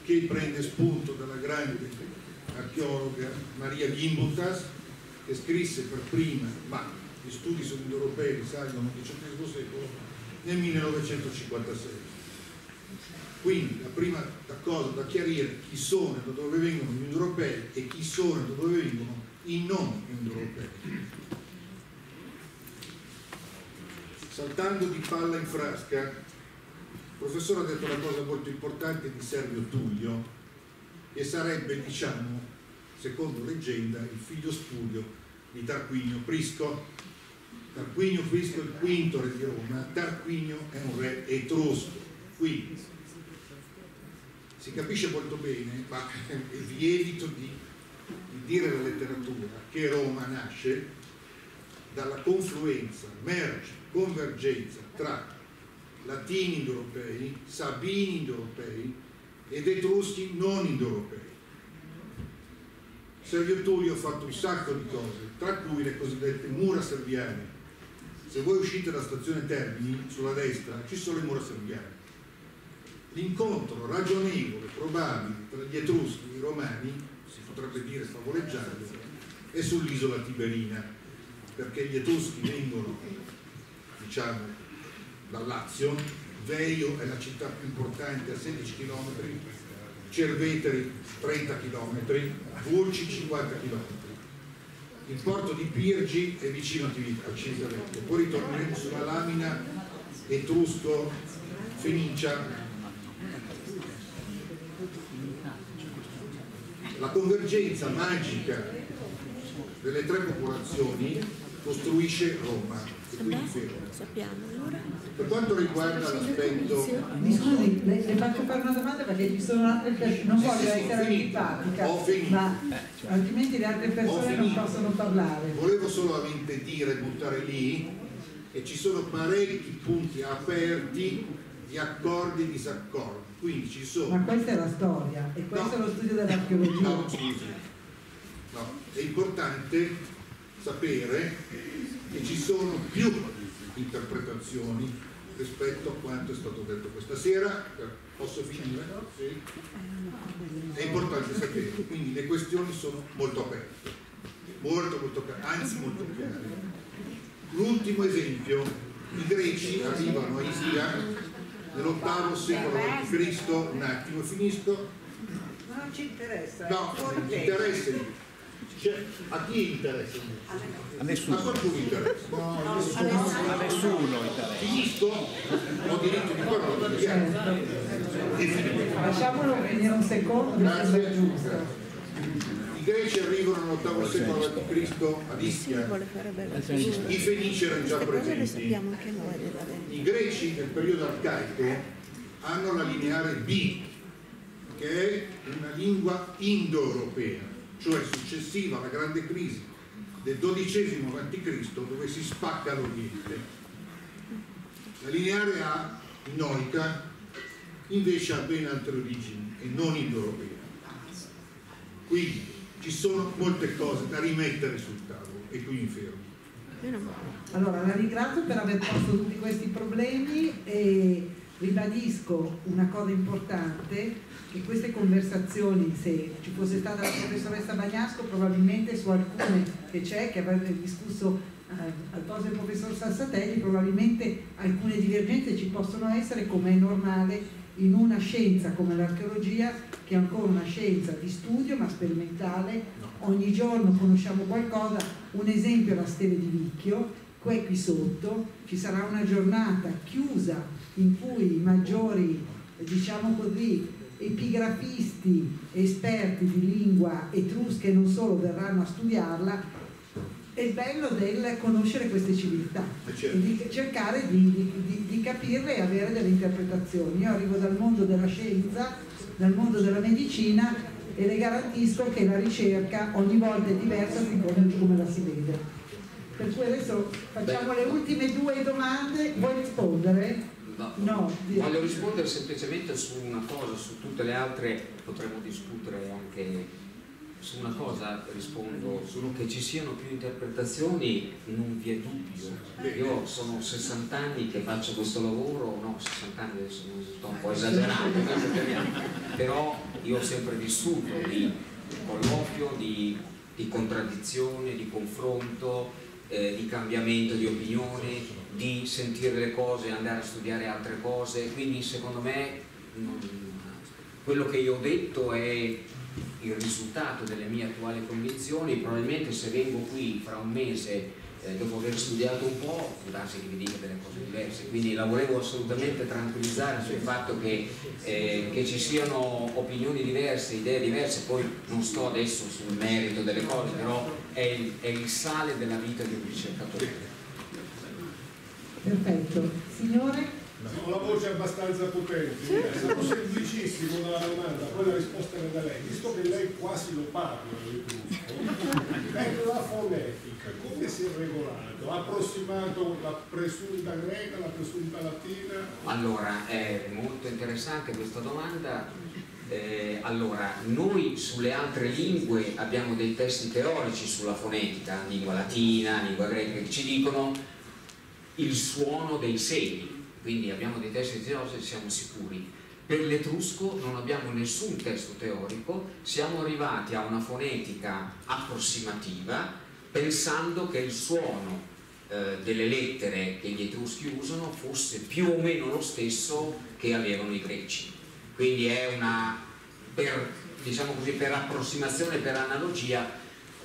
che prende spunto dalla grande archeologa Maria Gimbutas, che scrisse per prima, ma gli studi sugli europei risalgono al XVIII secolo, nel 1956. Quindi la prima cosa da chiarire chi sono e da dove vengono gli europei e chi sono e da dove vengono i non europei. saltando di palla in frasca, il professore ha detto una cosa molto importante di Servio Tullio, che sarebbe, diciamo, secondo leggenda, il figlio spurio di Tarquinio Prisco. Tarquinio Prisco è il quinto re di Roma, Tarquinio è un re etrusco, quindi si capisce molto bene, ma vi evito di di dire la letteratura che Roma nasce dalla confluenza, merge, convergenza tra latini indoeuropei, sabini indoeuropei ed etruschi non indoeuropei. Servio Tullio ha fatto un sacco di cose, tra cui le cosiddette mura serviane. Se voi uscite dalla stazione Termini, sulla destra, ci sono le mura serviane. L'incontro ragionevole, probabile, tra gli etruschi e i romani, si potrebbe dire favoleggiando, è sull'isola Tiberina, perché gli etruschi vengono, diciamo, dal Lazio, Veio è la città più importante a 16 km, Cerveteri 30 km, Vulci 50 km. Il porto di Pirgi è vicino a Civitavecchia, poi ritorneremo sulla lamina etrusco Fenicia. La convergenza magica delle tre popolazioni costruisce Roma e quindi ferma. Per quanto riguarda l'aspetto... Mi scusi, le, le, faccio fare una domanda perché ci sono altre persone, non voglio essere antipatica, ma altrimenti le altre persone non possono parlare. Volevo solamente dire, buttare lì, che ci sono parecchi punti aperti di accordi e disaccordi. Quindi ci sono... Ma questa è la storia e questo no. è lo studio dell'archeologia. No, scusi. No, è importante sapere che ci sono più interpretazioni rispetto a quanto è stato detto questa sera. Posso finire? Sì. È importante sapere, quindi le questioni sono molto aperte, molto, molto, anzi molto chiare. L'ultimo esempio, i greci arrivano a Isia nell'ottavo secolo d.C., un attimo finisco. Non ci interessa. No, interessa cioè, a chi interessa? A nessuno. A qualcuno interessa? No, a nessuno. A nessuno interessa. Finisco? Ho diritto di parola, Lasciamolo venire un secondo, Grazie. giusto. I greci arrivano nell'ottavo secolo a.C. ad Ischia, i fenici erano già presenti. I greci nel periodo arcaico hanno la lineare B, che è una lingua indoeuropea cioè successiva alla grande crisi del XII a.C. dove si spacca l'Oriente. La lineare A, noica, invece ha ben altre origini e non indoeuropea. Quindi ci sono molte cose da rimettere sul tavolo e qui mi fermo. Allora, la ringrazio per aver posto tutti questi problemi e ribadisco una cosa importante che queste conversazioni, se ci fosse stata la professoressa Bagnasco, probabilmente su alcune che c'è, che avrebbe discusso eh, al posto del professor Sassatelli, probabilmente alcune divergenze ci possono essere, come è normale in una scienza come l'archeologia, che è ancora una scienza di studio ma sperimentale, ogni giorno conosciamo qualcosa, un esempio è la stele di Vicchio, qui, qui sotto. Ci sarà una giornata chiusa in cui i maggiori, diciamo così, epigrafisti esperti di lingua etrusca e non solo verranno a studiarla è il bello del conoscere queste civiltà eh, certo. di cercare di, di, di, capirle e avere delle interpretazioni. Io arrivo dal mondo della scienza, dal mondo della medicina e le garantisco che la ricerca ogni volta è diversa secondo di come la si vede. Per cui adesso facciamo le ultime due domande, vuoi rispondere? No, no, voglio rispondere semplicemente su una cosa, su tutte le altre potremmo discutere anche su una cosa rispondo, solo che ci siano più interpretazioni non vi è dubbio. Io sono 60 anni che faccio questo lavoro, no 60 anni adesso sto un po' esagerando, però io ho sempre vissuto di colloquio, di, di contraddizione, di confronto, eh, di cambiamento di opinione, di sentire le cose andare a studiare altre cose, quindi secondo me non, quello che io ho detto è il risultato delle mie attuali convinzioni, probabilmente se vengo qui fra un mese eh, dopo aver studiato un po' può darsi che vi dica delle cose diverse, quindi la volevo assolutamente tranquillizzare sul fatto che, eh, che ci siano opinioni diverse, idee diverse, poi non sto adesso sul merito delle cose, però è il, è il sale della vita di un ricercatore. Perfetto. Signore? Ho la voce abbastanza potente, è stato semplicissimo la domanda, poi la risposta era da lei, visto che lei quasi lo parla ecco la fonetica, come si è regolato? Ha approssimato la presunta greca, la presunta latina? Allora, è molto interessante questa domanda. Eh, allora, noi sulle altre lingue abbiamo dei testi teorici sulla fonetica, lingua latina, lingua greca, che ci dicono il suono dei segni quindi abbiamo dei testi teorici e siamo sicuri. Per l'etrusco non abbiamo nessun testo teorico, siamo arrivati a una fonetica approssimativa pensando che il suono eh, delle lettere che gli etruschi usano fosse più o meno lo stesso che avevano i greci. Quindi è una, per, diciamo così, per approssimazione, per analogia,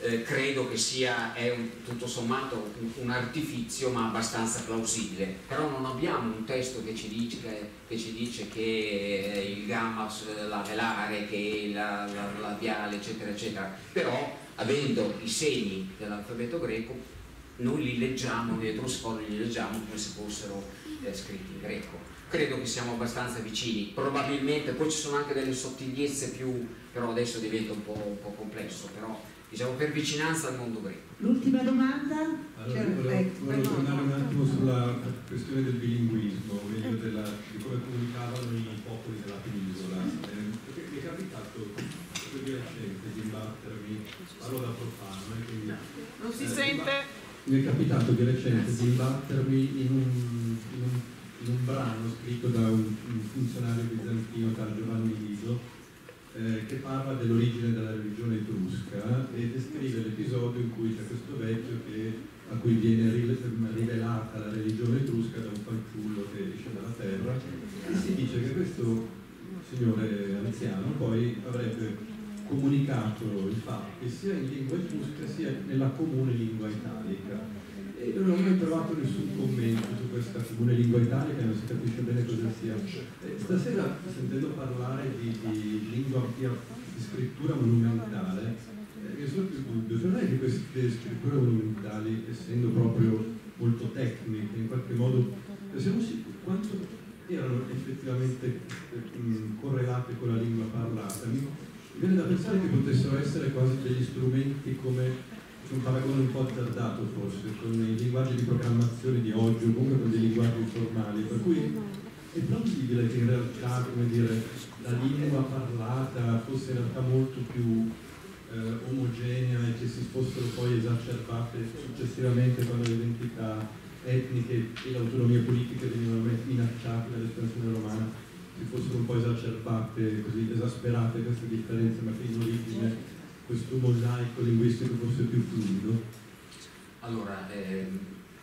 eh, credo che sia un, tutto sommato un, un, artifizio ma abbastanza plausibile. Però non abbiamo un testo che ci dice che, che, ci dice che il gamma la velare che la, la, la labiale eccetera eccetera. Però avendo i segni dell'alfabeto greco noi li leggiamo, noi etrusconi li leggiamo come se fossero eh, scritti in greco. Credo che siamo abbastanza vicini. Probabilmente poi ci sono anche delle sottigliezze più però adesso diventa un po', un po complesso però diciamo per vicinanza al mondo greco. L'ultima domanda? Allora, volevo, volevo tornare un attimo sulla questione del bilinguismo, meglio della, di come comunicavano i popoli della penisola. Eh, mi è capitato proprio di recente di imbattermi, parlo da profano, eh, quindi, non si eh, sente? Mi è capitato di recente di imbattermi in un, in un, in un brano scritto da un, un funzionario bizantino, tal Giovanni Liso, eh, che parla dell'origine della religione etrusca e descrive l'episodio in cui c'è questo vecchio che, a cui viene rivelata la religione etrusca da un fanciullo che esce dalla terra. E si dice che questo signore anziano poi avrebbe comunicato il fatto sia in lingua etrusca sia nella comune lingua italica e non ho mai trovato nessun commento su questa comune lingua italica, non si capisce bene cosa sia. E stasera, sentendo parlare di, di lingua, di, scrittura monumentale, eh, mi è sorto il dubbio, non è che queste scritture monumentali, essendo proprio molto tecniche, in qualche modo, siamo sicuri quanto erano effettivamente eh, mh, correlate con la lingua parlata. Mi viene da pensare che potessero essere quasi degli strumenti come un paragone un po' azzardato forse con i linguaggi di programmazione di oggi o comunque con dei linguaggi informali, per cui è plausibile che in realtà come dire, la lingua parlata fosse in realtà molto più eh, omogenea e che si fossero poi esacerbate successivamente quando le identità etniche e l'autonomia politica venivano minacciate dall'espansione romana si fossero un po' esacerbate, così esasperate queste differenze, ma che in origine questo mosaico linguistico fosse più fluido? Allora, è un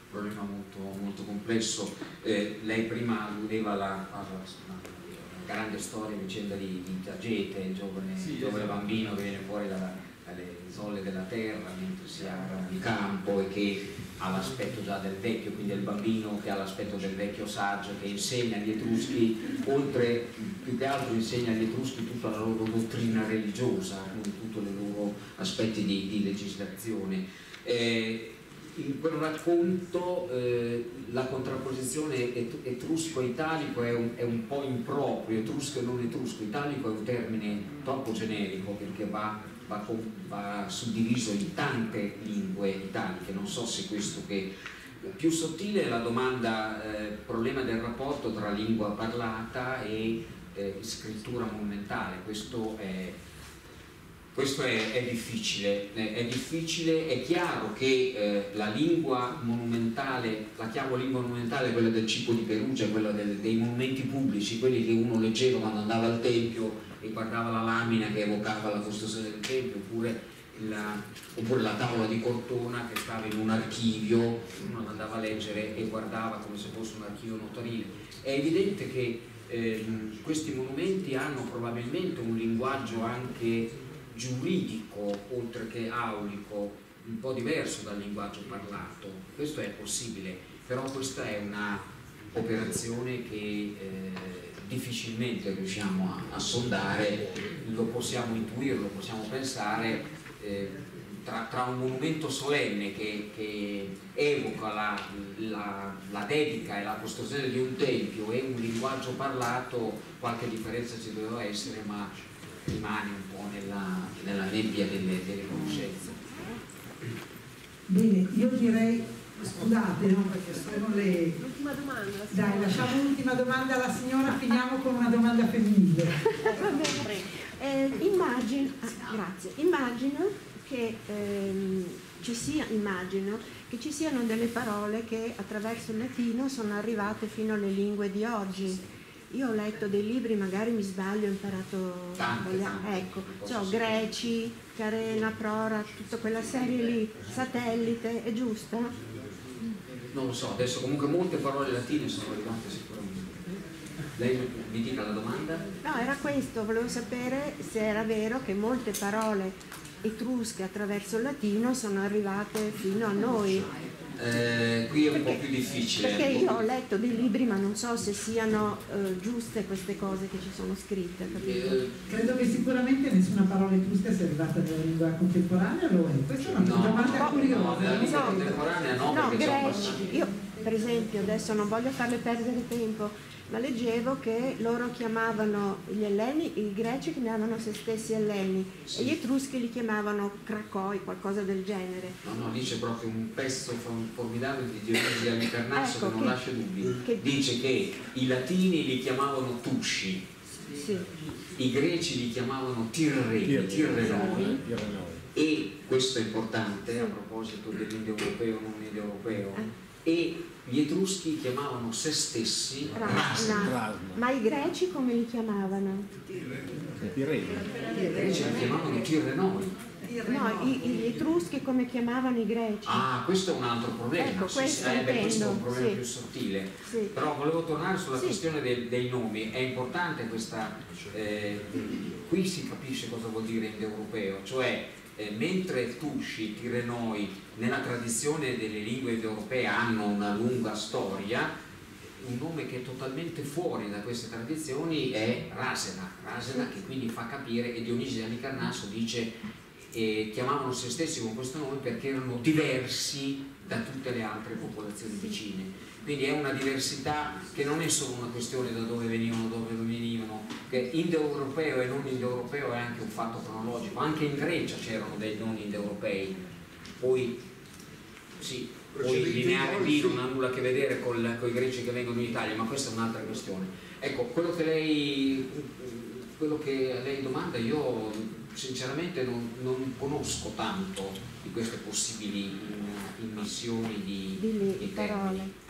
problema molto, molto complesso. Eh, lei prima alludeva alla, alla, alla, grande storia, vicenda di, di Tagete, il giovane, sì, giovane esatto. bambino che viene fuori dalla, dalle zolle della terra mentre si arra di campo e che ha l'aspetto già del vecchio, quindi è il bambino che ha l'aspetto del vecchio saggio, che insegna agli Etruschi, oltre più che altro insegna agli Etruschi tutta la loro dottrina religiosa, quindi tutti i loro aspetti di, di legislazione. Eh, in quel racconto eh, la contrapposizione etrusco-italico è, è, un po' improprio, etrusco e non etrusco, italico è un termine troppo generico perché va va, va suddiviso in tante lingue italiche, non so se questo che più sottile è la domanda, eh, problema del rapporto tra lingua parlata e eh, scrittura monumentale, questo è, questo è, è difficile, è, difficile, è chiaro che eh, la lingua monumentale, la chiamo lingua monumentale quella del cibo di Perugia, quella del, dei monumenti pubblici, quelli che uno leggeva quando andava al Tempio e guardava la lamina che evocava la costruzione del Tempio, oppure la, oppure la tavola di Cortona che stava in un archivio, uno andava a leggere e guardava come se fosse un archivio notarile. È evidente che eh, questi monumenti hanno probabilmente un linguaggio anche giuridico, oltre che aulico, un po' diverso dal linguaggio parlato. Questo è possibile, però questa è una operazione che eh, difficilmente riusciamo a, a, sondare, lo possiamo intuire, lo possiamo pensare, eh, tra, tra, un monumento solenne che, che evoca la, la, la, dedica e la costruzione di un tempio e un linguaggio parlato, qualche differenza ci doveva essere, ma rimane un po' nella, nella nebbia delle, delle conoscenze. Bene, io direi, scusate, no, perché sono le... L'ultima domanda. Dai, lasciamo l'ultima domanda alla signora, finiamo con una domanda femminile. eh, immagino, ah, grazie, immagino che ehm, ci sia, immagino che ci siano delle parole che attraverso il latino sono arrivate fino alle lingue di oggi io ho letto dei libri, magari mi sbaglio, ho imparato tante, tante, ecco, cioè, Greci, Carena, Prora, tutta quella serie lì, satellite, è giusta? Non lo so, adesso comunque molte parole latine sono arrivate sicuramente. Lei mi dica la domanda? No, era questo, volevo sapere se era vero che molte parole etrusche attraverso il latino sono arrivate fino a noi. Eh, qui è un po' più difficile. Perché io ho letto dei libri ma non so se siano eh, giuste queste cose che ci sono scritte. Eh, credo che sicuramente nessuna parola etrusca sia arrivata nella lingua contemporanea, lo è? Questa è una no, domanda no, curiosa. No, nella lingua contemporanea no, no greci. Io per esempio adesso non voglio farle perdere tempo, ma leggevo che loro chiamavano gli elleni, i greci chiamavano se stessi elleni sì. e gli etruschi li chiamavano cracoi, qualcosa del genere. No, no, lì c'è proprio un pezzo formidabile di Dionigi Alicarnasso ecco, che non che, lascia dubbi. Che, Dice che i latini li chiamavano tusci, sì. i greci li chiamavano tirreni, tirrenoi, e questo è importante a proposito dell'indoeuropeo non indoeuropeo, eh. e gli etruschi chiamavano se stessi Rasna. Ma i greci come li chiamavano? Tirreni. I greci li chiamavano Tirrenoi. No, i, gli etruschi come chiamavano i greci? Ah, questo è un altro problema. Ecco, questo, sì, eh, beh, questo è un problema sì. più sottile. Sì. Però volevo tornare sulla questione dei, dei, nomi. È importante questa... Eh, qui si capisce cosa vuol dire indoeuropeo, cioè eh, mentre Tusci, Tirenoi nella tradizione delle lingue europee hanno una lunga storia, un nome che è totalmente fuori da queste tradizioni è Rasena, Rasena che quindi fa capire, e Dionigi di Alicarnasso dice eh, chiamavano se stessi con questo nome perché erano diversi da tutte le altre popolazioni vicine quindi è una diversità che non è solo una questione da dove venivano, dove venivano, che indoeuropeo e non indoeuropeo è anche un fatto cronologico, anche in Grecia c'erano dei non indoeuropei, poi sì, poi il lineare B non ha nulla a che vedere con, i greci che vengono in Italia, ma questa è un'altra questione. Ecco, quello che lei, quello che lei domanda io sinceramente non, non conosco tanto di queste possibili immissioni di, di, di parole.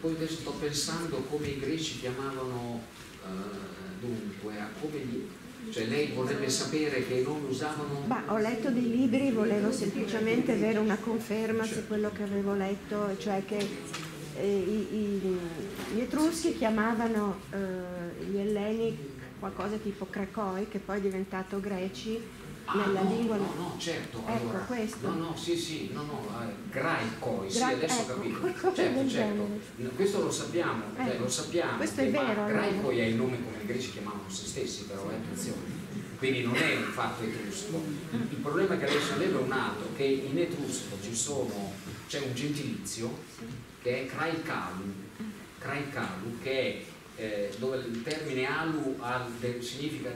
Poi adesso sto pensando come i greci chiamavano uh, dunque, a come gli, cioè lei vorrebbe sapere che non usavano... Ma ho letto dei libri, volevo semplicemente avere una conferma su quello che avevo letto, cioè che eh, i, i, gli etruschi chiamavano eh, gli elleni qualcosa tipo cracoi, che poi è diventato greci, nella no, lingua no, no, certo. Ecco, allora, questo. No, no, sì, sì, no, no, eh, graicoi, sì, adesso ecco, ho capito. Certo, certo. Questo lo sappiamo, ecco, cioè, lo sappiamo. Questo è vero. Graicoi è il nome come i greci chiamavano se stessi, però, eh, attenzione. Quindi non è un fatto etrusco. Il problema che adesso avevo è un altro, che in etrusco ci sono, c'è un gentilizio che è kraikalu, kraikalu che è eh, dove il termine alu al, significa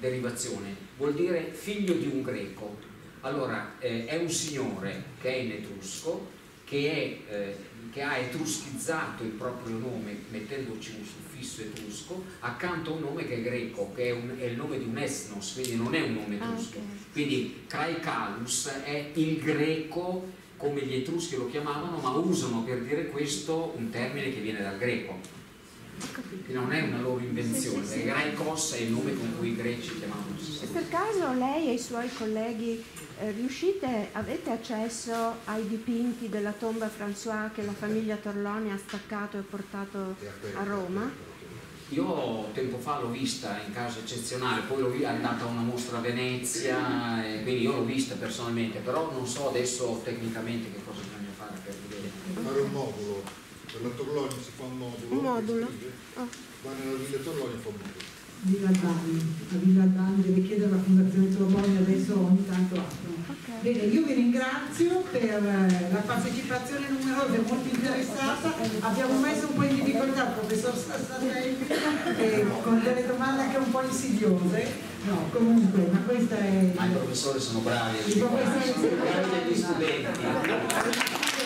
derivazione, vuol dire figlio di un greco. Allora, eh, è un signore che è in etrusco, che, è, eh, che, ha etruschizzato il proprio nome mettendoci un suffisso etrusco accanto a un nome che è greco, che è, un, è il nome di un esnos, quindi non è un nome ah, etrusco. Okay. Quindi Kraikallus è il greco come gli etruschi lo chiamavano, ma usano per dire questo un termine che viene dal greco non è una loro invenzione, sì, sì, sì. Graikos è il nome con cui i greci chiamavano E per caso lei e i suoi colleghi eh, riuscite, avete accesso ai dipinti della tomba François che la famiglia Torloni ha staccato e portato a Roma? Io tempo fa l'ho vista in caso eccezionale, poi l'ho è andata a una mostra a Venezia, quindi io l'ho vista personalmente, però non so adesso tecnicamente che cosa bisogna fare per vedere. Fare un modulo per la Torlonia si fa un modulo, un modulo. Oh. va nella villa Torlonia e fa un modulo. Villa Albani, a Villa Albani deve chiedere la Fondazione Torboni, adesso ogni tanto aprono. Bene, io vi ringrazio per eh, la partecipazione numerosa e molto interessata. Abbiamo messo un po' in difficoltà il professor Sassanelli eh, con delle domande anche un po' insidiose. No, comunque, ma questa è... Ma i professori sono bravi, I professori sono bravi degli studenti.